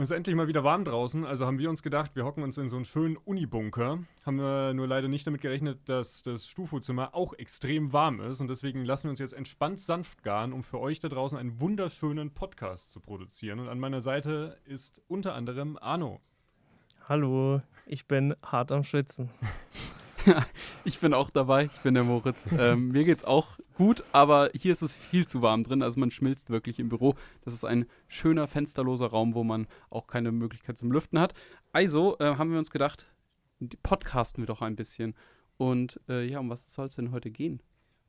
Es ist endlich mal wieder warm draußen, also haben wir uns gedacht, wir hocken uns in so einen schönen Unibunker. Haben wir nur leider nicht damit gerechnet, dass das Stufo-Zimmer auch extrem warm ist und deswegen lassen wir uns jetzt entspannt sanft garen, um für euch da draußen einen wunderschönen Podcast zu produzieren. Und an meiner Seite ist unter anderem Arno. Hallo, ich bin hart am Schwitzen. ich bin auch dabei, ich bin der Moritz. Ähm, mir geht's auch gut, aber hier ist es viel zu warm drin, also man schmilzt wirklich im Büro. Das ist ein schöner fensterloser Raum, wo man auch keine Möglichkeit zum Lüften hat. Also äh, haben wir uns gedacht, podcasten wir doch ein bisschen. Und äh, ja, um was soll es denn heute gehen?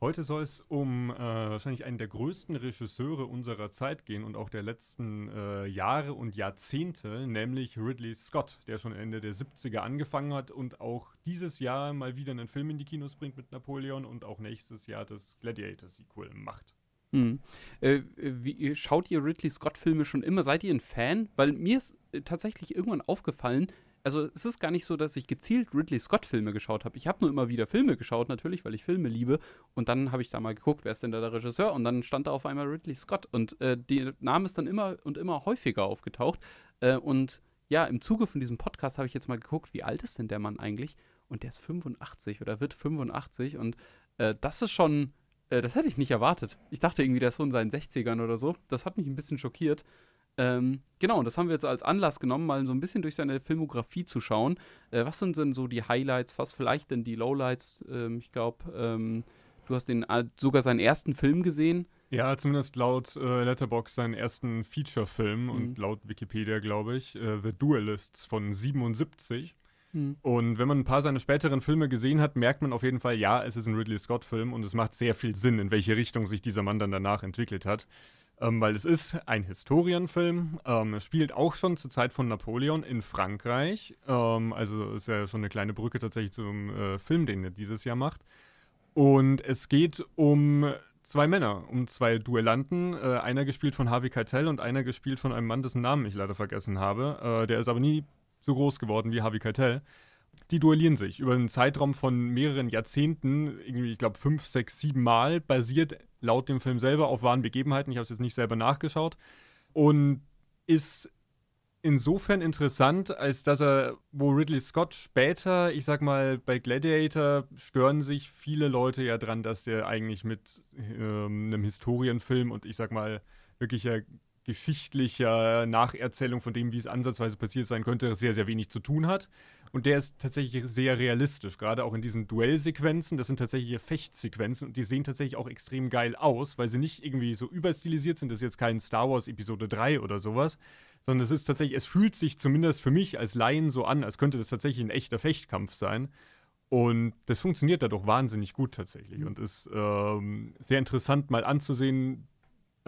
Heute soll es um äh, wahrscheinlich einen der größten Regisseure unserer Zeit gehen und auch der letzten äh, Jahre und Jahrzehnte, nämlich Ridley Scott, der schon Ende der 70er angefangen hat und auch dieses Jahr mal wieder einen Film in die Kinos bringt mit Napoleon und auch nächstes Jahr das Gladiator-Sequel macht. Hm. Äh, wie, schaut ihr Ridley Scott-Filme schon immer? Seid ihr ein Fan? Weil mir ist äh, tatsächlich irgendwann aufgefallen, also es ist gar nicht so, dass ich gezielt Ridley Scott-Filme geschaut habe. Ich habe nur immer wieder Filme geschaut, natürlich, weil ich Filme liebe. Und dann habe ich da mal geguckt, wer ist denn da der Regisseur? Und dann stand da auf einmal Ridley Scott. Und äh, der Name ist dann immer und immer häufiger aufgetaucht. Äh, und ja, im Zuge von diesem Podcast habe ich jetzt mal geguckt, wie alt ist denn der Mann eigentlich? Und der ist 85 oder wird 85. Und äh, das ist schon, äh, das hätte ich nicht erwartet. Ich dachte irgendwie, der ist so in seinen 60ern oder so. Das hat mich ein bisschen schockiert. Ähm, genau, und das haben wir jetzt als Anlass genommen, mal so ein bisschen durch seine Filmografie zu schauen. Äh, was sind denn so die Highlights, was vielleicht denn die Lowlights? Ähm, ich glaube, ähm, du hast den, äh, sogar seinen ersten Film gesehen. Ja, zumindest laut äh, Letterbox seinen ersten Feature-Film mhm. und laut Wikipedia, glaube ich, äh, The Duelists von 77. Mhm. Und wenn man ein paar seiner späteren Filme gesehen hat, merkt man auf jeden Fall, ja, es ist ein Ridley Scott-Film und es macht sehr viel Sinn, in welche Richtung sich dieser Mann dann danach entwickelt hat ähm, weil es ist ein Historienfilm. Ähm, es spielt auch schon zur Zeit von Napoleon in Frankreich. Ähm, also ist ja schon eine kleine Brücke tatsächlich zum äh, Film, den er dieses Jahr macht. Und es geht um zwei Männer, um zwei Duellanten. Äh, einer gespielt von Harvey Keitel und einer gespielt von einem Mann, dessen Namen ich leider vergessen habe. Äh, der ist aber nie so groß geworden wie Harvey Keitel die duellieren sich über einen Zeitraum von mehreren Jahrzehnten, irgendwie, ich glaube, fünf, sechs, sieben Mal, basiert laut dem Film selber auf wahren Begebenheiten. Ich habe es jetzt nicht selber nachgeschaut. Und ist insofern interessant, als dass er, wo Ridley Scott später, ich sag mal, bei Gladiator stören sich viele Leute ja dran, dass der eigentlich mit ähm, einem Historienfilm und ich sag mal, wirklicher geschichtlicher Nacherzählung von dem, wie es ansatzweise passiert sein könnte, sehr, sehr wenig zu tun hat. Und der ist tatsächlich sehr realistisch, gerade auch in diesen Duellsequenzen. Das sind tatsächlich Fechtsequenzen und die sehen tatsächlich auch extrem geil aus, weil sie nicht irgendwie so überstilisiert sind. Das ist jetzt kein Star Wars Episode 3 oder sowas, sondern es ist tatsächlich, es fühlt sich zumindest für mich als Laien so an, als könnte das tatsächlich ein echter Fechtkampf sein. Und das funktioniert dadurch wahnsinnig gut tatsächlich und ist ähm, sehr interessant mal anzusehen,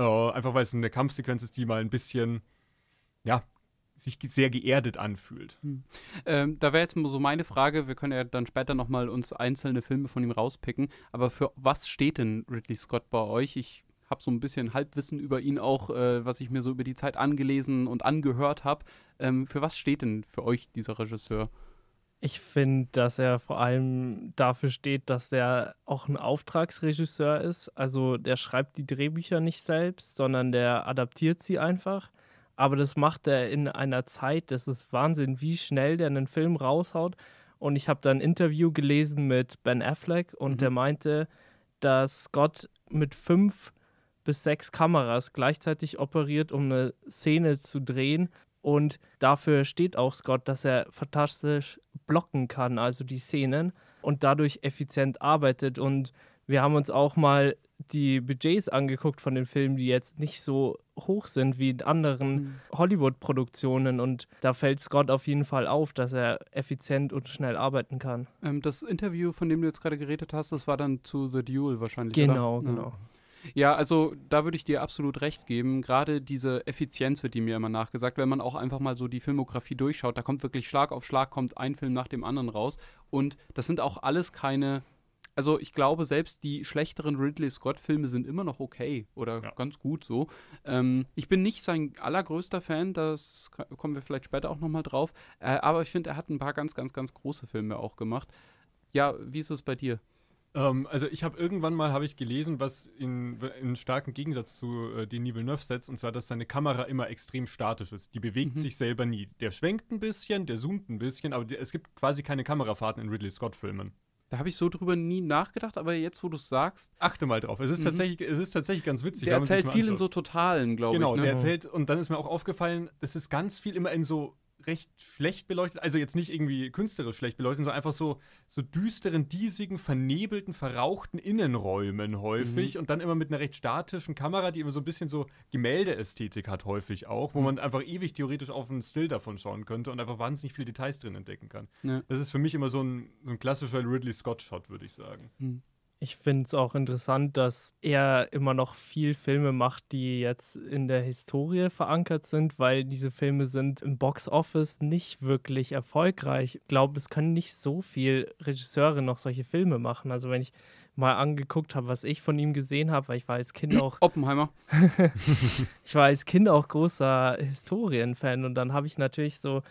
äh, einfach weil es eine Kampfsequenz ist, die mal ein bisschen, ja, sich sehr geerdet anfühlt. Hm. Ähm, da wäre jetzt so meine Frage, wir können ja dann später nochmal uns einzelne Filme von ihm rauspicken, aber für was steht denn Ridley Scott bei euch? Ich habe so ein bisschen Halbwissen über ihn auch, äh, was ich mir so über die Zeit angelesen und angehört habe. Ähm, für was steht denn für euch dieser Regisseur? Ich finde, dass er vor allem dafür steht, dass er auch ein Auftragsregisseur ist. Also der schreibt die Drehbücher nicht selbst, sondern der adaptiert sie einfach. Aber das macht er in einer Zeit, das ist Wahnsinn, wie schnell der einen Film raushaut. Und ich habe da ein Interview gelesen mit Ben Affleck und mhm. der meinte, dass Scott mit fünf bis sechs Kameras gleichzeitig operiert, um eine Szene zu drehen. Und dafür steht auch Scott, dass er fantastisch blocken kann, also die Szenen, und dadurch effizient arbeitet. Und wir haben uns auch mal die Budgets angeguckt von den Filmen, die jetzt nicht so hoch sind wie in anderen mhm. Hollywood-Produktionen. Und da fällt Scott auf jeden Fall auf, dass er effizient und schnell arbeiten kann. Ähm, das Interview, von dem du jetzt gerade geredet hast, das war dann zu The Duel wahrscheinlich. Genau, oder? genau. Ja, also da würde ich dir absolut recht geben. Gerade diese Effizienz wird die mir immer nachgesagt, wenn man auch einfach mal so die Filmografie durchschaut. Da kommt wirklich Schlag auf Schlag, kommt ein Film nach dem anderen raus. Und das sind auch alles keine. Also ich glaube, selbst die schlechteren Ridley Scott-Filme sind immer noch okay oder ja. ganz gut so. Ähm, ich bin nicht sein allergrößter Fan, das kommen wir vielleicht später auch nochmal drauf. Äh, aber ich finde, er hat ein paar ganz, ganz, ganz große Filme auch gemacht. Ja, wie ist es bei dir? Ähm, also ich habe irgendwann mal habe ich gelesen, was in, in starken Gegensatz zu äh, Denis Villeneuve setzt, und zwar, dass seine Kamera immer extrem statisch ist. Die bewegt mhm. sich selber nie. Der schwenkt ein bisschen, der zoomt ein bisschen, aber der, es gibt quasi keine Kamerafahrten in Ridley Scott-Filmen. Da habe ich so drüber nie nachgedacht, aber jetzt, wo du es sagst. Achte mal drauf. Es ist, mhm. tatsächlich, es ist tatsächlich ganz witzig. Der erzählt viel in so Totalen, glaube genau, ich. Genau, ne? der erzählt, und dann ist mir auch aufgefallen, es ist ganz viel immer in so recht schlecht beleuchtet, also jetzt nicht irgendwie künstlerisch schlecht beleuchtet, sondern einfach so, so düsteren, diesigen, vernebelten, verrauchten Innenräumen häufig mhm. und dann immer mit einer recht statischen Kamera, die immer so ein bisschen so Gemäldeästhetik hat häufig auch, wo mhm. man einfach ewig theoretisch auf einen Still davon schauen könnte und einfach wahnsinnig viele Details drin entdecken kann. Ja. Das ist für mich immer so ein, so ein klassischer Ridley Scott-Shot, würde ich sagen. Mhm. Ich finde es auch interessant, dass er immer noch viel Filme macht, die jetzt in der Historie verankert sind, weil diese Filme sind im Box Office nicht wirklich erfolgreich. Ich glaube, es können nicht so viele Regisseure noch solche Filme machen. Also wenn ich mal angeguckt habe, was ich von ihm gesehen habe, weil ich war als Kind auch Oppenheimer. ich war als Kind auch großer Historienfan und dann habe ich natürlich so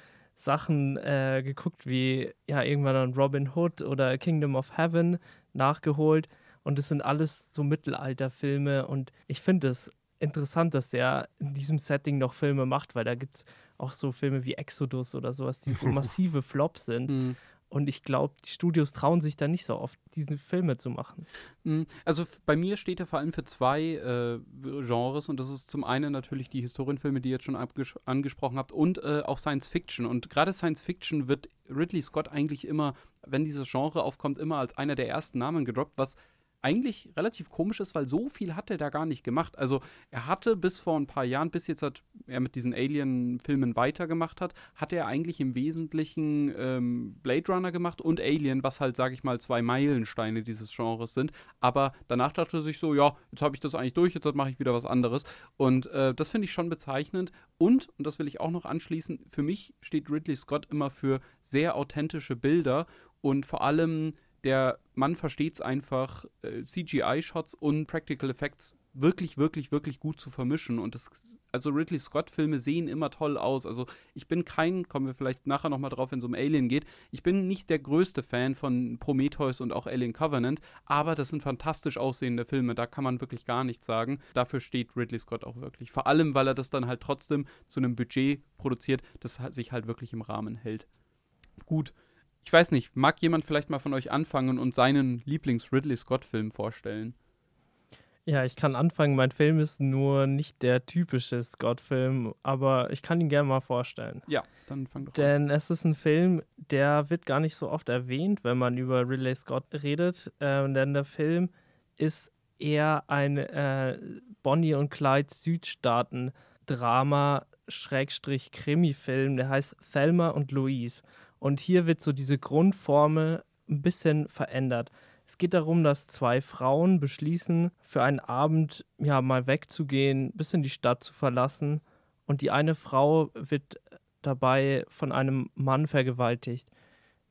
Sachen äh, geguckt wie ja irgendwann dann Robin Hood oder Kingdom of Heaven nachgeholt und es sind alles so Mittelalterfilme und ich finde es interessant, dass der in diesem Setting noch Filme macht, weil da gibt es auch so Filme wie Exodus oder sowas, die so massive Flops sind. Mhm. Und ich glaube, die Studios trauen sich da nicht so oft, diese Filme zu machen. Mhm. Also bei mir steht er vor allem für zwei äh, Genres und das ist zum einen natürlich die Historienfilme, die ihr jetzt schon angesprochen habt und äh, auch Science Fiction. Und gerade Science Fiction wird Ridley Scott eigentlich immer, wenn dieses Genre aufkommt, immer als einer der ersten Namen gedroppt, was eigentlich relativ komisch ist, weil so viel hat er da gar nicht gemacht. Also er hatte bis vor ein paar Jahren, bis jetzt hat er mit diesen Alien-Filmen weitergemacht hat, hat er eigentlich im Wesentlichen ähm, Blade Runner gemacht und Alien, was halt, sage ich mal, zwei Meilensteine dieses Genres sind. Aber danach dachte er sich so, ja, jetzt habe ich das eigentlich durch, jetzt mache ich wieder was anderes. Und äh, das finde ich schon bezeichnend. Und, und das will ich auch noch anschließen, für mich steht Ridley Scott immer für sehr authentische Bilder und vor allem der Mann versteht es einfach, äh, CGI-Shots und Practical Effects wirklich, wirklich, wirklich gut zu vermischen. Und das, also Ridley Scott-Filme sehen immer toll aus. Also ich bin kein, kommen wir vielleicht nachher nochmal drauf, wenn es um Alien geht, ich bin nicht der größte Fan von Prometheus und auch Alien Covenant, aber das sind fantastisch aussehende Filme, da kann man wirklich gar nichts sagen. Dafür steht Ridley Scott auch wirklich. Vor allem, weil er das dann halt trotzdem zu einem Budget produziert, das sich halt wirklich im Rahmen hält. Gut, ich weiß nicht, mag jemand vielleicht mal von euch anfangen und seinen Lieblings-Ridley Scott-Film vorstellen? Ja, ich kann anfangen. Mein Film ist nur nicht der typische Scott-Film, aber ich kann ihn gerne mal vorstellen. Ja, dann fang doch an. Denn es ist ein Film, der wird gar nicht so oft erwähnt, wenn man über Ridley Scott redet. Äh, denn der Film ist eher ein äh, Bonnie und Clyde Südstaaten-Drama, Schrägstrich Krimi-Film. Der heißt Thelma und Louise. Und hier wird so diese Grundformel ein bisschen verändert. Es geht darum, dass zwei Frauen beschließen, für einen Abend ja mal wegzugehen, ein bisschen die Stadt zu verlassen. Und die eine Frau wird dabei von einem Mann vergewaltigt.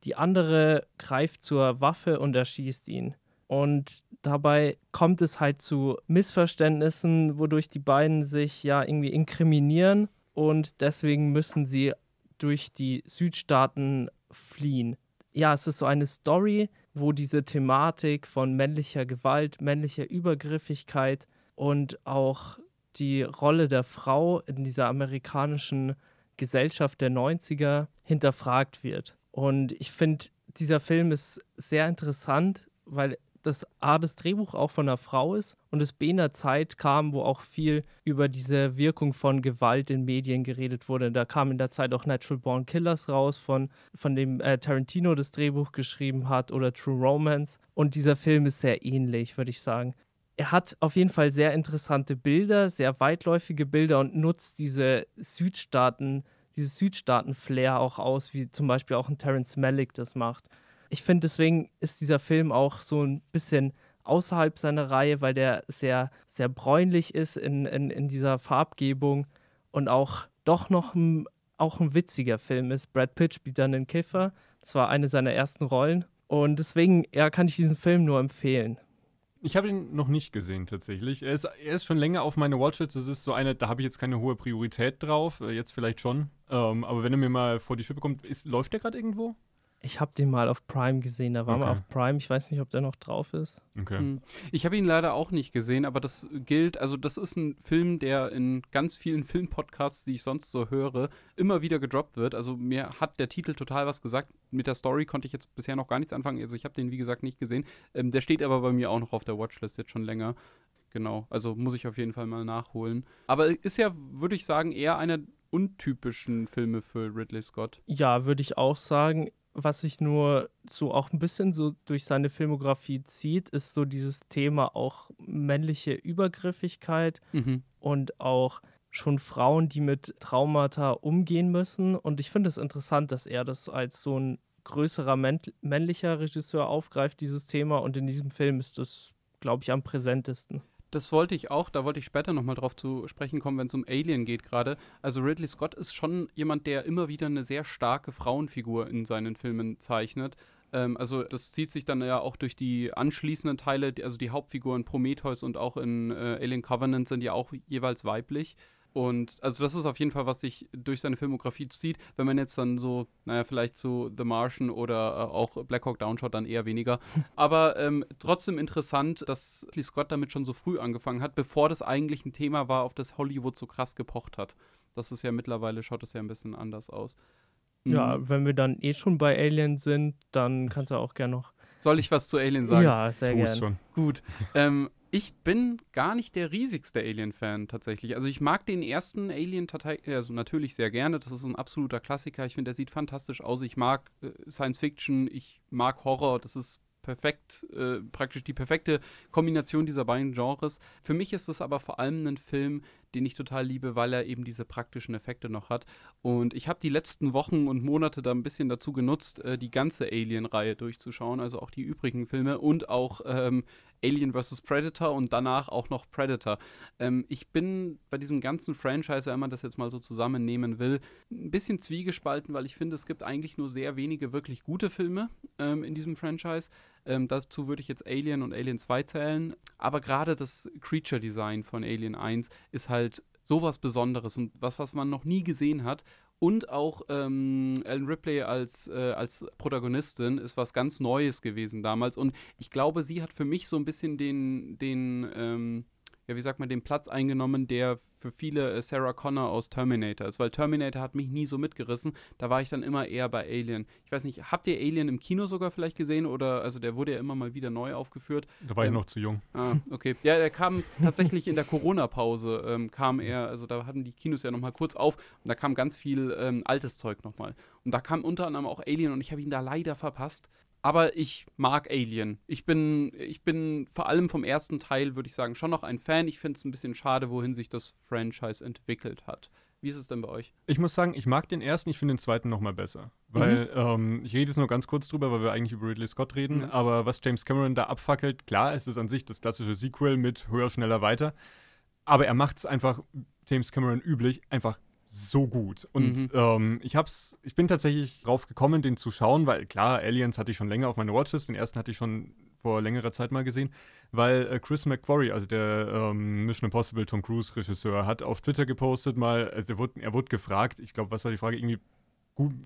Die andere greift zur Waffe und erschießt ihn. Und dabei kommt es halt zu Missverständnissen, wodurch die beiden sich ja irgendwie inkriminieren und deswegen müssen sie durch die Südstaaten fliehen. Ja, es ist so eine Story, wo diese Thematik von männlicher Gewalt, männlicher Übergriffigkeit und auch die Rolle der Frau in dieser amerikanischen Gesellschaft der 90er hinterfragt wird. Und ich finde, dieser Film ist sehr interessant, weil das A, das Drehbuch auch von einer Frau ist und es B, in einer Zeit kam, wo auch viel über diese Wirkung von Gewalt in Medien geredet wurde. Da kam in der Zeit auch Natural Born Killers raus, von, von dem äh, Tarantino das Drehbuch geschrieben hat oder True Romance. Und dieser Film ist sehr ähnlich, würde ich sagen. Er hat auf jeden Fall sehr interessante Bilder, sehr weitläufige Bilder und nutzt diese Südstaaten, dieses Südstaaten-Flair auch aus, wie zum Beispiel auch ein Terence Malick das macht ich finde, deswegen ist dieser Film auch so ein bisschen außerhalb seiner Reihe, weil der sehr, sehr bräunlich ist in, in, in dieser Farbgebung und auch doch noch ein, auch ein witziger Film ist. Brad Pitt spielt dann den Kiffer. Das war eine seiner ersten Rollen. Und deswegen ja, kann ich diesen Film nur empfehlen. Ich habe ihn noch nicht gesehen tatsächlich. Er ist, er ist schon länger auf meine Watchlist. Das ist so eine, da habe ich jetzt keine hohe Priorität drauf. Äh, jetzt vielleicht schon. Ähm, aber wenn er mir mal vor die Schippe kommt, ist, läuft der gerade irgendwo? Ich habe den mal auf Prime gesehen. Da war okay. mal auf Prime. Ich weiß nicht, ob der noch drauf ist. Okay. Hm. Ich habe ihn leider auch nicht gesehen, aber das gilt, also das ist ein Film, der in ganz vielen Filmpodcasts, die ich sonst so höre, immer wieder gedroppt wird. Also mir hat der Titel total was gesagt. Mit der Story konnte ich jetzt bisher noch gar nichts anfangen. Also ich habe den, wie gesagt, nicht gesehen. Ähm, der steht aber bei mir auch noch auf der Watchlist jetzt schon länger. Genau, also muss ich auf jeden Fall mal nachholen. Aber ist ja, würde ich sagen, eher einer untypischen Filme für Ridley Scott. Ja, würde ich auch sagen was sich nur so auch ein bisschen so durch seine Filmografie zieht, ist so dieses Thema auch männliche Übergriffigkeit mhm. und auch schon Frauen, die mit Traumata umgehen müssen. Und ich finde es interessant, dass er das als so ein größerer männlicher Regisseur aufgreift, dieses Thema. Und in diesem Film ist das, glaube ich, am präsentesten das wollte ich auch, da wollte ich später nochmal drauf zu sprechen kommen, wenn es um Alien geht gerade. Also Ridley Scott ist schon jemand, der immer wieder eine sehr starke Frauenfigur in seinen Filmen zeichnet. Ähm, also das zieht sich dann ja auch durch die anschließenden Teile, also die Hauptfiguren Prometheus und auch in äh, Alien Covenant sind ja auch jeweils weiblich. Und also das ist auf jeden Fall, was sich durch seine Filmografie zieht. Wenn man jetzt dann so, naja, vielleicht zu The Martian oder äh, auch Black Hawk Down schaut, dann eher weniger. Aber ähm, trotzdem interessant, dass Lee Scott damit schon so früh angefangen hat, bevor das eigentlich ein Thema war, auf das Hollywood so krass gepocht hat. Das ist ja mittlerweile, schaut das ja ein bisschen anders aus. Ja, mhm. wenn wir dann eh schon bei Alien sind, dann kannst du auch gerne noch. Soll ich was zu Alien sagen? Ja, sehr gerne. Gut. Ähm, ich bin gar nicht der riesigste Alien-Fan tatsächlich. Also ich mag den ersten Alien also natürlich sehr gerne. Das ist ein absoluter Klassiker. Ich finde, der sieht fantastisch aus. Ich mag äh, Science Fiction, ich mag Horror. Das ist perfekt, äh, praktisch die perfekte Kombination dieser beiden Genres. Für mich ist es aber vor allem ein Film, den ich total liebe, weil er eben diese praktischen Effekte noch hat. Und ich habe die letzten Wochen und Monate da ein bisschen dazu genutzt, äh, die ganze Alien-Reihe durchzuschauen, also auch die übrigen Filme und auch ähm, Alien vs. Predator und danach auch noch Predator. Ähm, ich bin bei diesem ganzen Franchise, wenn man das jetzt mal so zusammennehmen will, ein bisschen zwiegespalten, weil ich finde, es gibt eigentlich nur sehr wenige wirklich gute Filme ähm, in diesem Franchise. Ähm, dazu würde ich jetzt Alien und Alien 2 zählen. Aber gerade das Creature Design von Alien 1 ist halt sowas Besonderes und was, was man noch nie gesehen hat. Und auch ähm, Ellen Ripley als, äh, als Protagonistin ist was ganz Neues gewesen damals. Und ich glaube, sie hat für mich so ein bisschen den, den ähm, ja, wie sagt man, den Platz eingenommen, der für viele äh, Sarah Connor aus Terminator ist, weil Terminator hat mich nie so mitgerissen. Da war ich dann immer eher bei Alien. Ich weiß nicht, habt ihr Alien im Kino sogar vielleicht gesehen oder also der wurde ja immer mal wieder neu aufgeführt. Da war ähm, ich noch zu jung. Ah, okay. Ja, der kam tatsächlich in der Corona-Pause ähm, kam er, also da hatten die Kinos ja noch mal kurz auf und da kam ganz viel ähm, altes Zeug noch mal. Und da kam unter anderem auch Alien und ich habe ihn da leider verpasst. Aber ich mag Alien. Ich bin, ich bin vor allem vom ersten Teil, würde ich sagen, schon noch ein Fan. Ich finde es ein bisschen schade, wohin sich das Franchise entwickelt hat. Wie ist es denn bei euch? Ich muss sagen, ich mag den ersten, ich finde den zweiten noch mal besser. Weil, mhm. ähm, ich rede jetzt nur ganz kurz drüber, weil wir eigentlich über Ridley Scott reden, mhm. aber was James Cameron da abfackelt, klar, es ist an sich das klassische Sequel mit höher, schneller, weiter. Aber er macht es einfach, James Cameron üblich, einfach so gut. Und mhm. ähm, ich hab's, ich bin tatsächlich drauf gekommen, den zu schauen, weil klar, Aliens hatte ich schon länger auf meiner Watchlist, den ersten hatte ich schon vor längerer Zeit mal gesehen, weil äh, Chris McQuarrie, also der ähm, Mission Impossible Tom Cruise Regisseur, hat auf Twitter gepostet mal, äh, wurde, er wurde gefragt, ich glaube, was war die Frage, irgendwie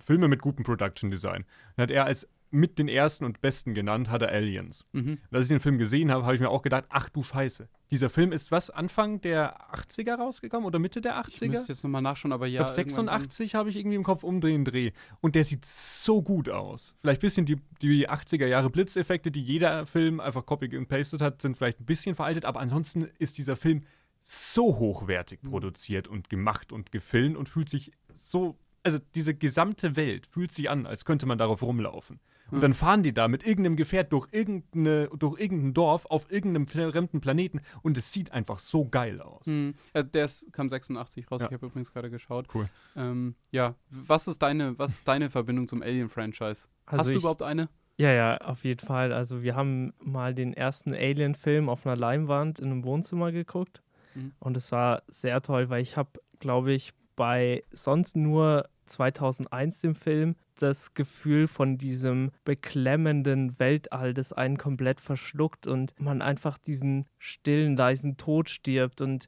Filme mit gutem Production Design. Dann hat er als mit den ersten und besten genannt, hat er Aliens. Mhm. Als ich den Film gesehen habe, habe ich mir auch gedacht, ach du Scheiße. Dieser Film ist was, Anfang der 80er rausgekommen oder Mitte der 80er? Ich müsste jetzt nochmal nachschauen, aber ja. Ich glaube 86 habe ich irgendwie im Kopf umdrehen, Dreh. Und der sieht so gut aus. Vielleicht ein bisschen die, die 80er Jahre Blitzeffekte, die jeder Film einfach copy und pasted hat, sind vielleicht ein bisschen veraltet, aber ansonsten ist dieser Film so hochwertig mhm. produziert und gemacht und gefilmt und fühlt sich so also diese gesamte Welt fühlt sich an, als könnte man darauf rumlaufen. Und dann fahren die da mit irgendeinem Gefährt durch, irgendeine, durch irgendein Dorf auf irgendeinem fremden Planeten und es sieht einfach so geil aus. Mhm. Ja, der ist, kam 86 raus, ja. ich habe übrigens gerade geschaut. Cool. Ähm, ja, was ist, deine, was ist deine Verbindung zum Alien-Franchise? Also Hast du überhaupt eine? Ja, ja, auf jeden Fall. Also wir haben mal den ersten Alien-Film auf einer Leinwand in einem Wohnzimmer geguckt mhm. und es war sehr toll, weil ich habe, glaube ich, bei sonst nur 2001 dem Film das Gefühl von diesem beklemmenden Weltall, das einen komplett verschluckt und man einfach diesen stillen, leisen Tod stirbt. Und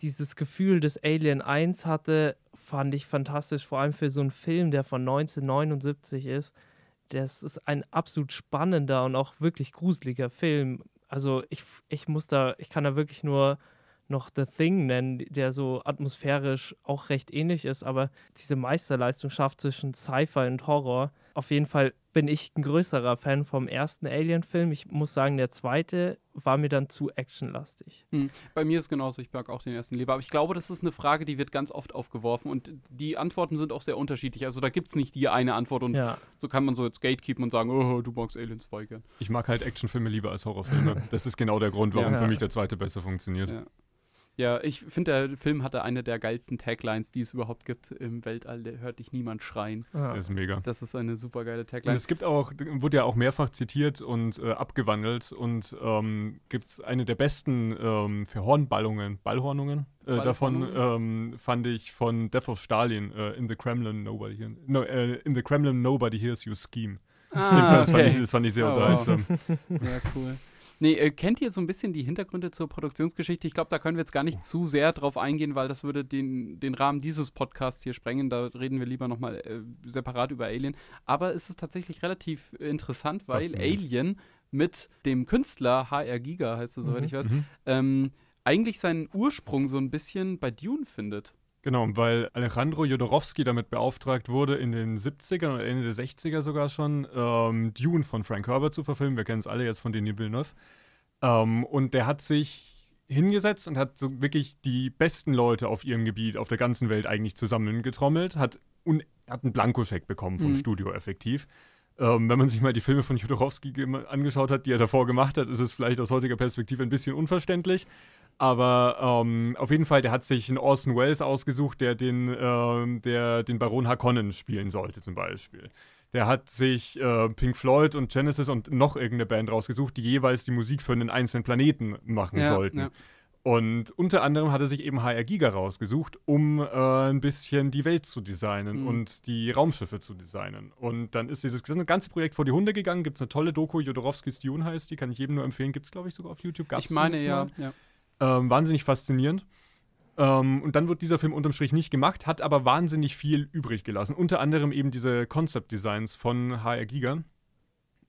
dieses Gefühl, das Alien 1 hatte, fand ich fantastisch, vor allem für so einen Film, der von 1979 ist. das ist ein absolut spannender und auch wirklich gruseliger Film. Also ich, ich muss da, ich kann da wirklich nur noch The Thing nennen, der so atmosphärisch auch recht ähnlich ist, aber diese Meisterleistung schafft zwischen Sci-Fi und Horror. Auf jeden Fall bin ich ein größerer Fan vom ersten Alien-Film. Ich muss sagen, der zweite war mir dann zu actionlastig. Hm. Bei mir ist genauso, ich mag auch den ersten lieber. Aber ich glaube, das ist eine Frage, die wird ganz oft aufgeworfen und die Antworten sind auch sehr unterschiedlich. Also da gibt es nicht die eine Antwort und ja. so kann man so jetzt gatekeepen und sagen, oh, du magst Alien 2 gern. Ich mag halt Actionfilme lieber als Horrorfilme. das ist genau der Grund, warum ja. für mich der zweite besser funktioniert. Ja. Ja, ich finde, der Film hatte eine der geilsten Taglines, die es überhaupt gibt im Weltall. Der hört dich niemand schreien. Ah. Das ist mega. Das ist eine super geile Tagline. Und es gibt auch, wurde ja auch mehrfach zitiert und äh, abgewandelt und ähm, gibt es eine der besten ähm, Verhornballungen, Ballhornungen äh, davon ähm, fand ich von Death of Stalin äh, in the Kremlin Nobody here, no, äh, in the Kremlin Nobody hears you scheme. Ah, das, fand ich, das fand ich sehr oh, unterhaltsam. Wow. Ja, cool. Nee, äh, kennt ihr so ein bisschen die Hintergründe zur Produktionsgeschichte? Ich glaube, da können wir jetzt gar nicht zu sehr drauf eingehen, weil das würde den, den Rahmen dieses Podcasts hier sprengen. Da reden wir lieber nochmal äh, separat über Alien. Aber es ist tatsächlich relativ interessant, weil Alien mit dem Künstler HR Giga, heißt er, soweit mhm. ich weiß, mhm. ähm, eigentlich seinen Ursprung so ein bisschen bei Dune findet. Genau, weil Alejandro Jodorowsky damit beauftragt wurde, in den 70ern oder Ende der 60er sogar schon ähm, Dune von Frank Herbert zu verfilmen. Wir kennen es alle jetzt von Denis Villeneuve. Ähm, und der hat sich hingesetzt und hat so wirklich die besten Leute auf ihrem Gebiet, auf der ganzen Welt eigentlich zusammengetrommelt, hat, und, hat einen Blankoscheck bekommen vom mhm. Studio effektiv. Ähm, wenn man sich mal die Filme von Jodorowsky angeschaut hat, die er davor gemacht hat, ist es vielleicht aus heutiger Perspektive ein bisschen unverständlich. Aber ähm, auf jeden Fall, der hat sich einen Orson Welles ausgesucht, der den, ähm, der den Baron Harkonnen spielen sollte, zum Beispiel. Der hat sich äh, Pink Floyd und Genesis und noch irgendeine Band rausgesucht, die jeweils die Musik für einen einzelnen Planeten machen ja, sollten. Ja. Und unter anderem hat er sich eben HR Giga rausgesucht, um äh, ein bisschen die Welt zu designen mhm. und die Raumschiffe zu designen. Und dann ist dieses ganze Projekt vor die Hunde gegangen. Gibt es eine tolle Doku, Jodorowskis Dune heißt die, kann ich jedem nur empfehlen. Gibt es, glaube ich, sogar auf YouTube. Gab's ich meine, ja. ja. Ähm, wahnsinnig faszinierend. Ähm, und dann wird dieser Film unterm Strich nicht gemacht, hat aber wahnsinnig viel übrig gelassen. Unter anderem eben diese Concept Designs von HR Giga.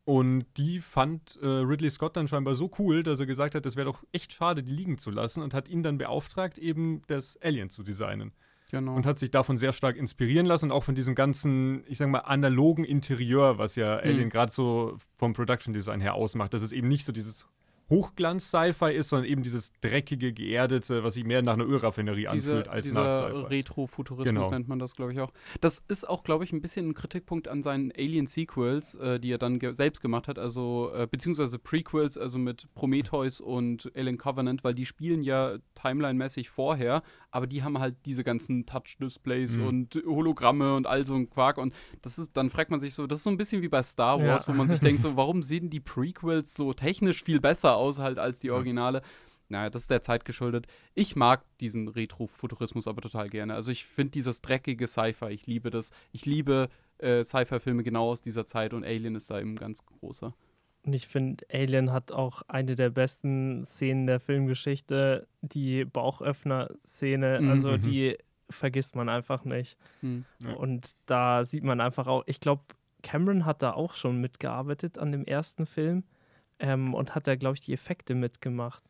Und die fand äh, Ridley Scott dann scheinbar so cool, dass er gesagt hat, es wäre doch echt schade, die liegen zu lassen und hat ihn dann beauftragt, eben das Alien zu designen. Genau. Und hat sich davon sehr stark inspirieren lassen, auch von diesem ganzen, ich sag mal, analogen Interieur, was ja Alien mhm. gerade so vom Production Design her ausmacht. Dass es eben nicht so dieses Hochglanz-Sci-Fi ist, sondern eben dieses dreckige, geerdete, was sich mehr nach einer Ölraffinerie anfühlt als dieser nach Sci-Fi. Retro-Futurismus genau. nennt man das, glaube ich, auch. Das ist auch, glaube ich, ein bisschen ein Kritikpunkt an seinen Alien-Sequels, äh, die er dann ge selbst gemacht hat, also äh, beziehungsweise Prequels, also mit Prometheus und Alien Covenant, weil die spielen ja timeline-mäßig vorher, aber die haben halt diese ganzen Touch-Displays mhm. und Hologramme und all so ein Quark und das ist, dann fragt man sich so, das ist so ein bisschen wie bei Star Wars, ja. wo man sich denkt, so, warum sehen die Prequels so technisch viel besser aus halt als die Originale? Ja. Naja, das ist der Zeit geschuldet. Ich mag diesen Retro-Futurismus aber total gerne. Also ich finde dieses dreckige Sci-Fi, ich liebe das. Ich liebe äh, Sci-Fi-Filme genau aus dieser Zeit und Alien ist da eben ganz großer. Und ich finde, Alien hat auch eine der besten Szenen der Filmgeschichte, die Bauchöffner-Szene. Mhm. Also mhm. die vergisst man einfach nicht. Mhm. Ja. Und da sieht man einfach auch, ich glaube, Cameron hat da auch schon mitgearbeitet an dem ersten Film ähm, und hat da, glaube ich, die Effekte mitgemacht.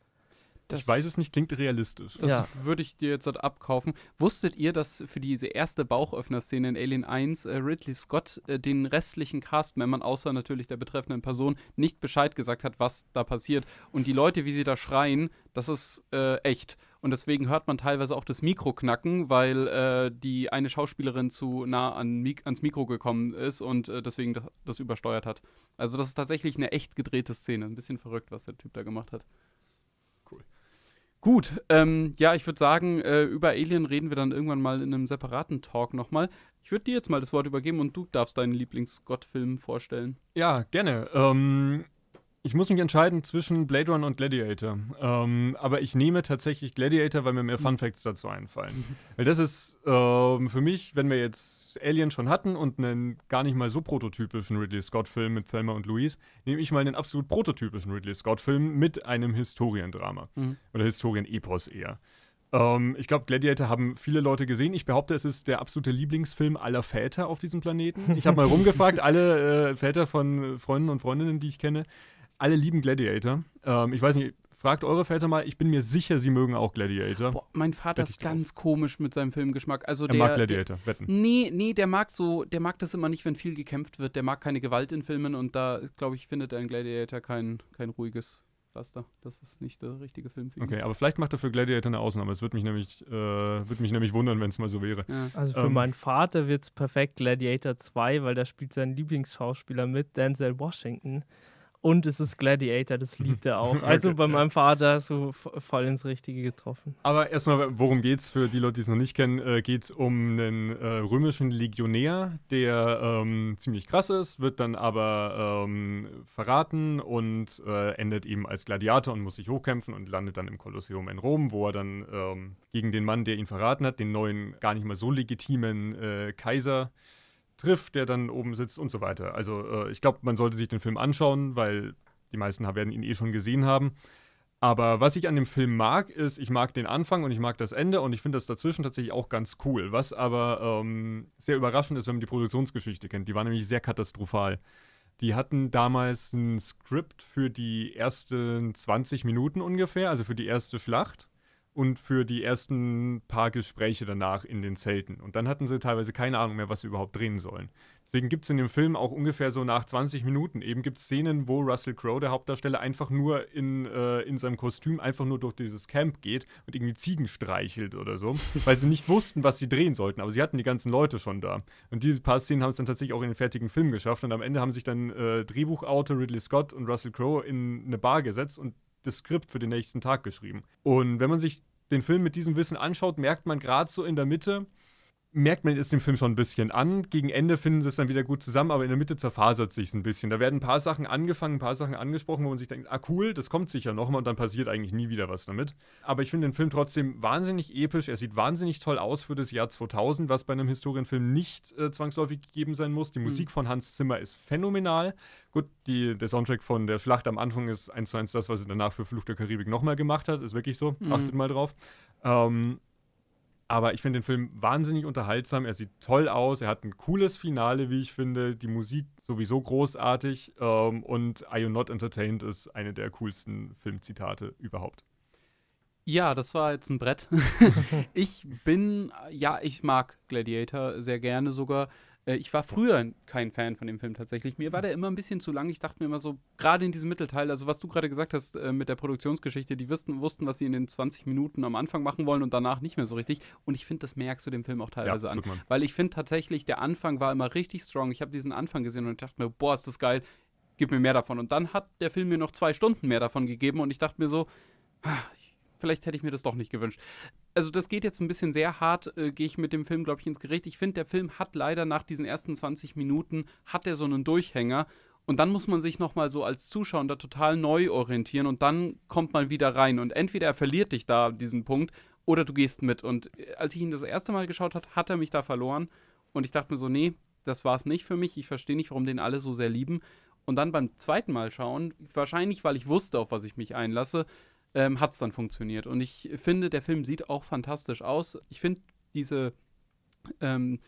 Das, ich weiß es nicht, klingt realistisch. Das ja. würde ich dir jetzt abkaufen. Wusstet ihr, dass für diese erste Bauchöffner-Szene in Alien 1 äh, Ridley Scott äh, den restlichen Castmembern, außer natürlich der betreffenden Person, nicht Bescheid gesagt hat, was da passiert? Und die Leute, wie sie da schreien, das ist äh, echt. Und deswegen hört man teilweise auch das Mikro knacken, weil äh, die eine Schauspielerin zu nah an Mik ans Mikro gekommen ist und äh, deswegen das, das übersteuert hat. Also das ist tatsächlich eine echt gedrehte Szene. Ein bisschen verrückt, was der Typ da gemacht hat. Gut, ähm, ja, ich würde sagen, äh, über Alien reden wir dann irgendwann mal in einem separaten Talk nochmal. Ich würde dir jetzt mal das Wort übergeben und du darfst deinen Lieblings-Gott-Film vorstellen. Ja, gerne. Ähm, ich muss mich entscheiden zwischen Blade Runner und Gladiator. Ähm, aber ich nehme tatsächlich Gladiator, weil mir mehr Fun Facts dazu einfallen. weil das ist ähm, für mich, wenn wir jetzt Alien schon hatten und einen gar nicht mal so prototypischen Ridley Scott-Film mit Thelma und Louise, nehme ich mal einen absolut prototypischen Ridley Scott-Film mit einem Historiendrama. Mhm. Oder Historienepos eher. Ähm, ich glaube, Gladiator haben viele Leute gesehen. Ich behaupte, es ist der absolute Lieblingsfilm aller Väter auf diesem Planeten. Ich habe mal rumgefragt, alle äh, Väter von Freunden und Freundinnen, die ich kenne, alle lieben Gladiator. Ähm, ich weiß nicht, Fragt eure Väter mal, ich bin mir sicher, sie mögen auch Gladiator. Boah, mein Vater ist ganz komisch mit seinem Filmgeschmack. Also der, er mag Gladiator, der, wetten. Nee, nee, der mag so, der mag das immer nicht, wenn viel gekämpft wird. Der mag keine Gewalt in Filmen und da, glaube ich, findet er in Gladiator kein, kein ruhiges Pflaster. Das ist nicht der richtige Film für ihn. Okay, aber vielleicht macht er für Gladiator eine Ausnahme. Es würde mich nämlich, äh, würd mich nämlich wundern, wenn es mal so wäre. Ja. Also für ähm, meinen Vater wird es perfekt Gladiator 2, weil da spielt sein Lieblingsschauspieler mit, Denzel Washington. Und es ist Gladiator, das liebt er auch. Also okay. bei meinem Vater so voll ins Richtige getroffen. Aber erstmal, worum geht's für die Leute, die es noch nicht kennen? Äh, geht um einen äh, römischen Legionär, der ähm, ziemlich krass ist, wird dann aber ähm, verraten und äh, endet eben als Gladiator und muss sich hochkämpfen und landet dann im Kolosseum in Rom, wo er dann ähm, gegen den Mann, der ihn verraten hat, den neuen, gar nicht mal so legitimen äh, Kaiser, trifft, der dann oben sitzt und so weiter. Also äh, ich glaube, man sollte sich den Film anschauen, weil die meisten werden ihn eh schon gesehen haben. Aber was ich an dem Film mag, ist, ich mag den Anfang und ich mag das Ende und ich finde das dazwischen tatsächlich auch ganz cool. Was aber ähm, sehr überraschend ist, wenn man die Produktionsgeschichte kennt. Die war nämlich sehr katastrophal. Die hatten damals ein Skript für die ersten 20 Minuten ungefähr, also für die erste Schlacht und für die ersten paar Gespräche danach in den Zelten. Und dann hatten sie teilweise keine Ahnung mehr, was sie überhaupt drehen sollen. Deswegen gibt es in dem Film auch ungefähr so nach 20 Minuten eben gibt Szenen, wo Russell Crowe, der Hauptdarsteller, einfach nur in, äh, in seinem Kostüm einfach nur durch dieses Camp geht und irgendwie Ziegen streichelt oder so, weil sie nicht wussten, was sie drehen sollten. Aber sie hatten die ganzen Leute schon da. Und die paar Szenen haben es dann tatsächlich auch in den fertigen Film geschafft. Und am Ende haben sich dann äh, Drehbuchautor Ridley Scott und Russell Crowe in eine Bar gesetzt und das Skript für den nächsten Tag geschrieben. Und wenn man sich den Film mit diesem Wissen anschaut, merkt man gerade so in der Mitte, merkt man es dem Film schon ein bisschen an. Gegen Ende finden sie es dann wieder gut zusammen, aber in der Mitte zerfasert sich es ein bisschen. Da werden ein paar Sachen angefangen, ein paar Sachen angesprochen, wo man sich denkt, ah cool, das kommt sicher nochmal und dann passiert eigentlich nie wieder was damit. Aber ich finde den Film trotzdem wahnsinnig episch. Er sieht wahnsinnig toll aus für das Jahr 2000, was bei einem Historienfilm nicht äh, zwangsläufig gegeben sein muss. Die mhm. Musik von Hans Zimmer ist phänomenal. Gut, die, der Soundtrack von der Schlacht am Anfang ist eins zu eins das, was er danach für Fluch der Karibik nochmal gemacht hat. Ist wirklich so. Mhm. Achtet mal drauf. Ähm, aber ich finde den Film wahnsinnig unterhaltsam. Er sieht toll aus. Er hat ein cooles Finale, wie ich finde. Die Musik sowieso großartig. Ähm, und Are You Not Entertained ist eine der coolsten Filmzitate überhaupt. Ja, das war jetzt ein Brett. ich bin, ja, ich mag Gladiator sehr gerne sogar. Äh, ich war früher kein Fan von dem Film tatsächlich. Mir war der immer ein bisschen zu lang. Ich dachte mir immer so, gerade in diesem Mittelteil, also was du gerade gesagt hast äh, mit der Produktionsgeschichte, die wussten, wussten, was sie in den 20 Minuten am Anfang machen wollen und danach nicht mehr so richtig. Und ich finde, das merkst du dem Film auch teilweise ja, an. Weil ich finde tatsächlich, der Anfang war immer richtig strong. Ich habe diesen Anfang gesehen und dachte mir, boah, ist das geil, gib mir mehr davon. Und dann hat der Film mir noch zwei Stunden mehr davon gegeben und ich dachte mir so, ah, vielleicht hätte ich mir das doch nicht gewünscht. Also das geht jetzt ein bisschen sehr hart, äh, gehe ich mit dem Film, glaube ich, ins Gericht. Ich finde, der Film hat leider nach diesen ersten 20 Minuten, hat er so einen Durchhänger. Und dann muss man sich nochmal so als Zuschauer da total neu orientieren und dann kommt man wieder rein. Und entweder er verliert dich da diesen Punkt oder du gehst mit. Und äh, als ich ihn das erste Mal geschaut habe, hat er mich da verloren. Und ich dachte mir so, nee, das war es nicht für mich. Ich verstehe nicht, warum den alle so sehr lieben. Und dann beim zweiten Mal schauen, wahrscheinlich, weil ich wusste, auf was ich mich einlasse, ähm, hat es dann funktioniert. Und ich finde, der Film sieht auch fantastisch aus. Ich finde diese ähm,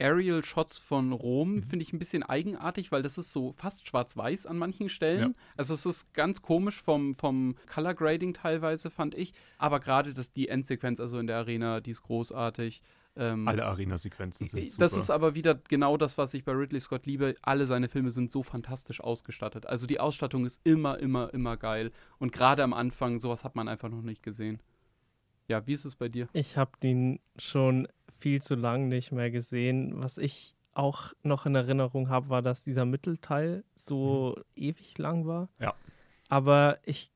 Aerial Shots von Rom mhm. finde ich ein bisschen eigenartig, weil das ist so fast schwarz-weiß an manchen Stellen. Ja. Also es ist ganz komisch vom, vom Color Grading teilweise, fand ich. Aber gerade die Endsequenz, also in der Arena, die ist großartig. Ähm, Alle Arena-Sequenzen sind super. Das ist aber wieder genau das, was ich bei Ridley Scott liebe. Alle seine Filme sind so fantastisch ausgestattet. Also die Ausstattung ist immer, immer, immer geil. Und gerade am Anfang, sowas hat man einfach noch nicht gesehen. Ja, wie ist es bei dir? Ich habe den schon viel zu lang nicht mehr gesehen. Was ich auch noch in Erinnerung habe, war, dass dieser Mittelteil so mhm. ewig lang war. Ja. Aber ich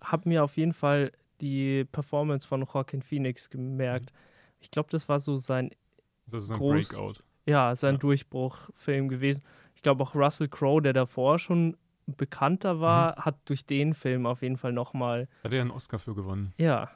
habe mir auf jeden Fall die Performance von Joaquin Phoenix gemerkt. Mhm ich glaube, das war so sein, das ist ein groß, Breakout. Ja, sein ja. Durchbruchfilm gewesen. Ich glaube auch Russell Crowe, der davor schon bekannter war, mhm. hat durch den Film auf jeden Fall nochmal. Hat er einen Oscar für gewonnen. Ja.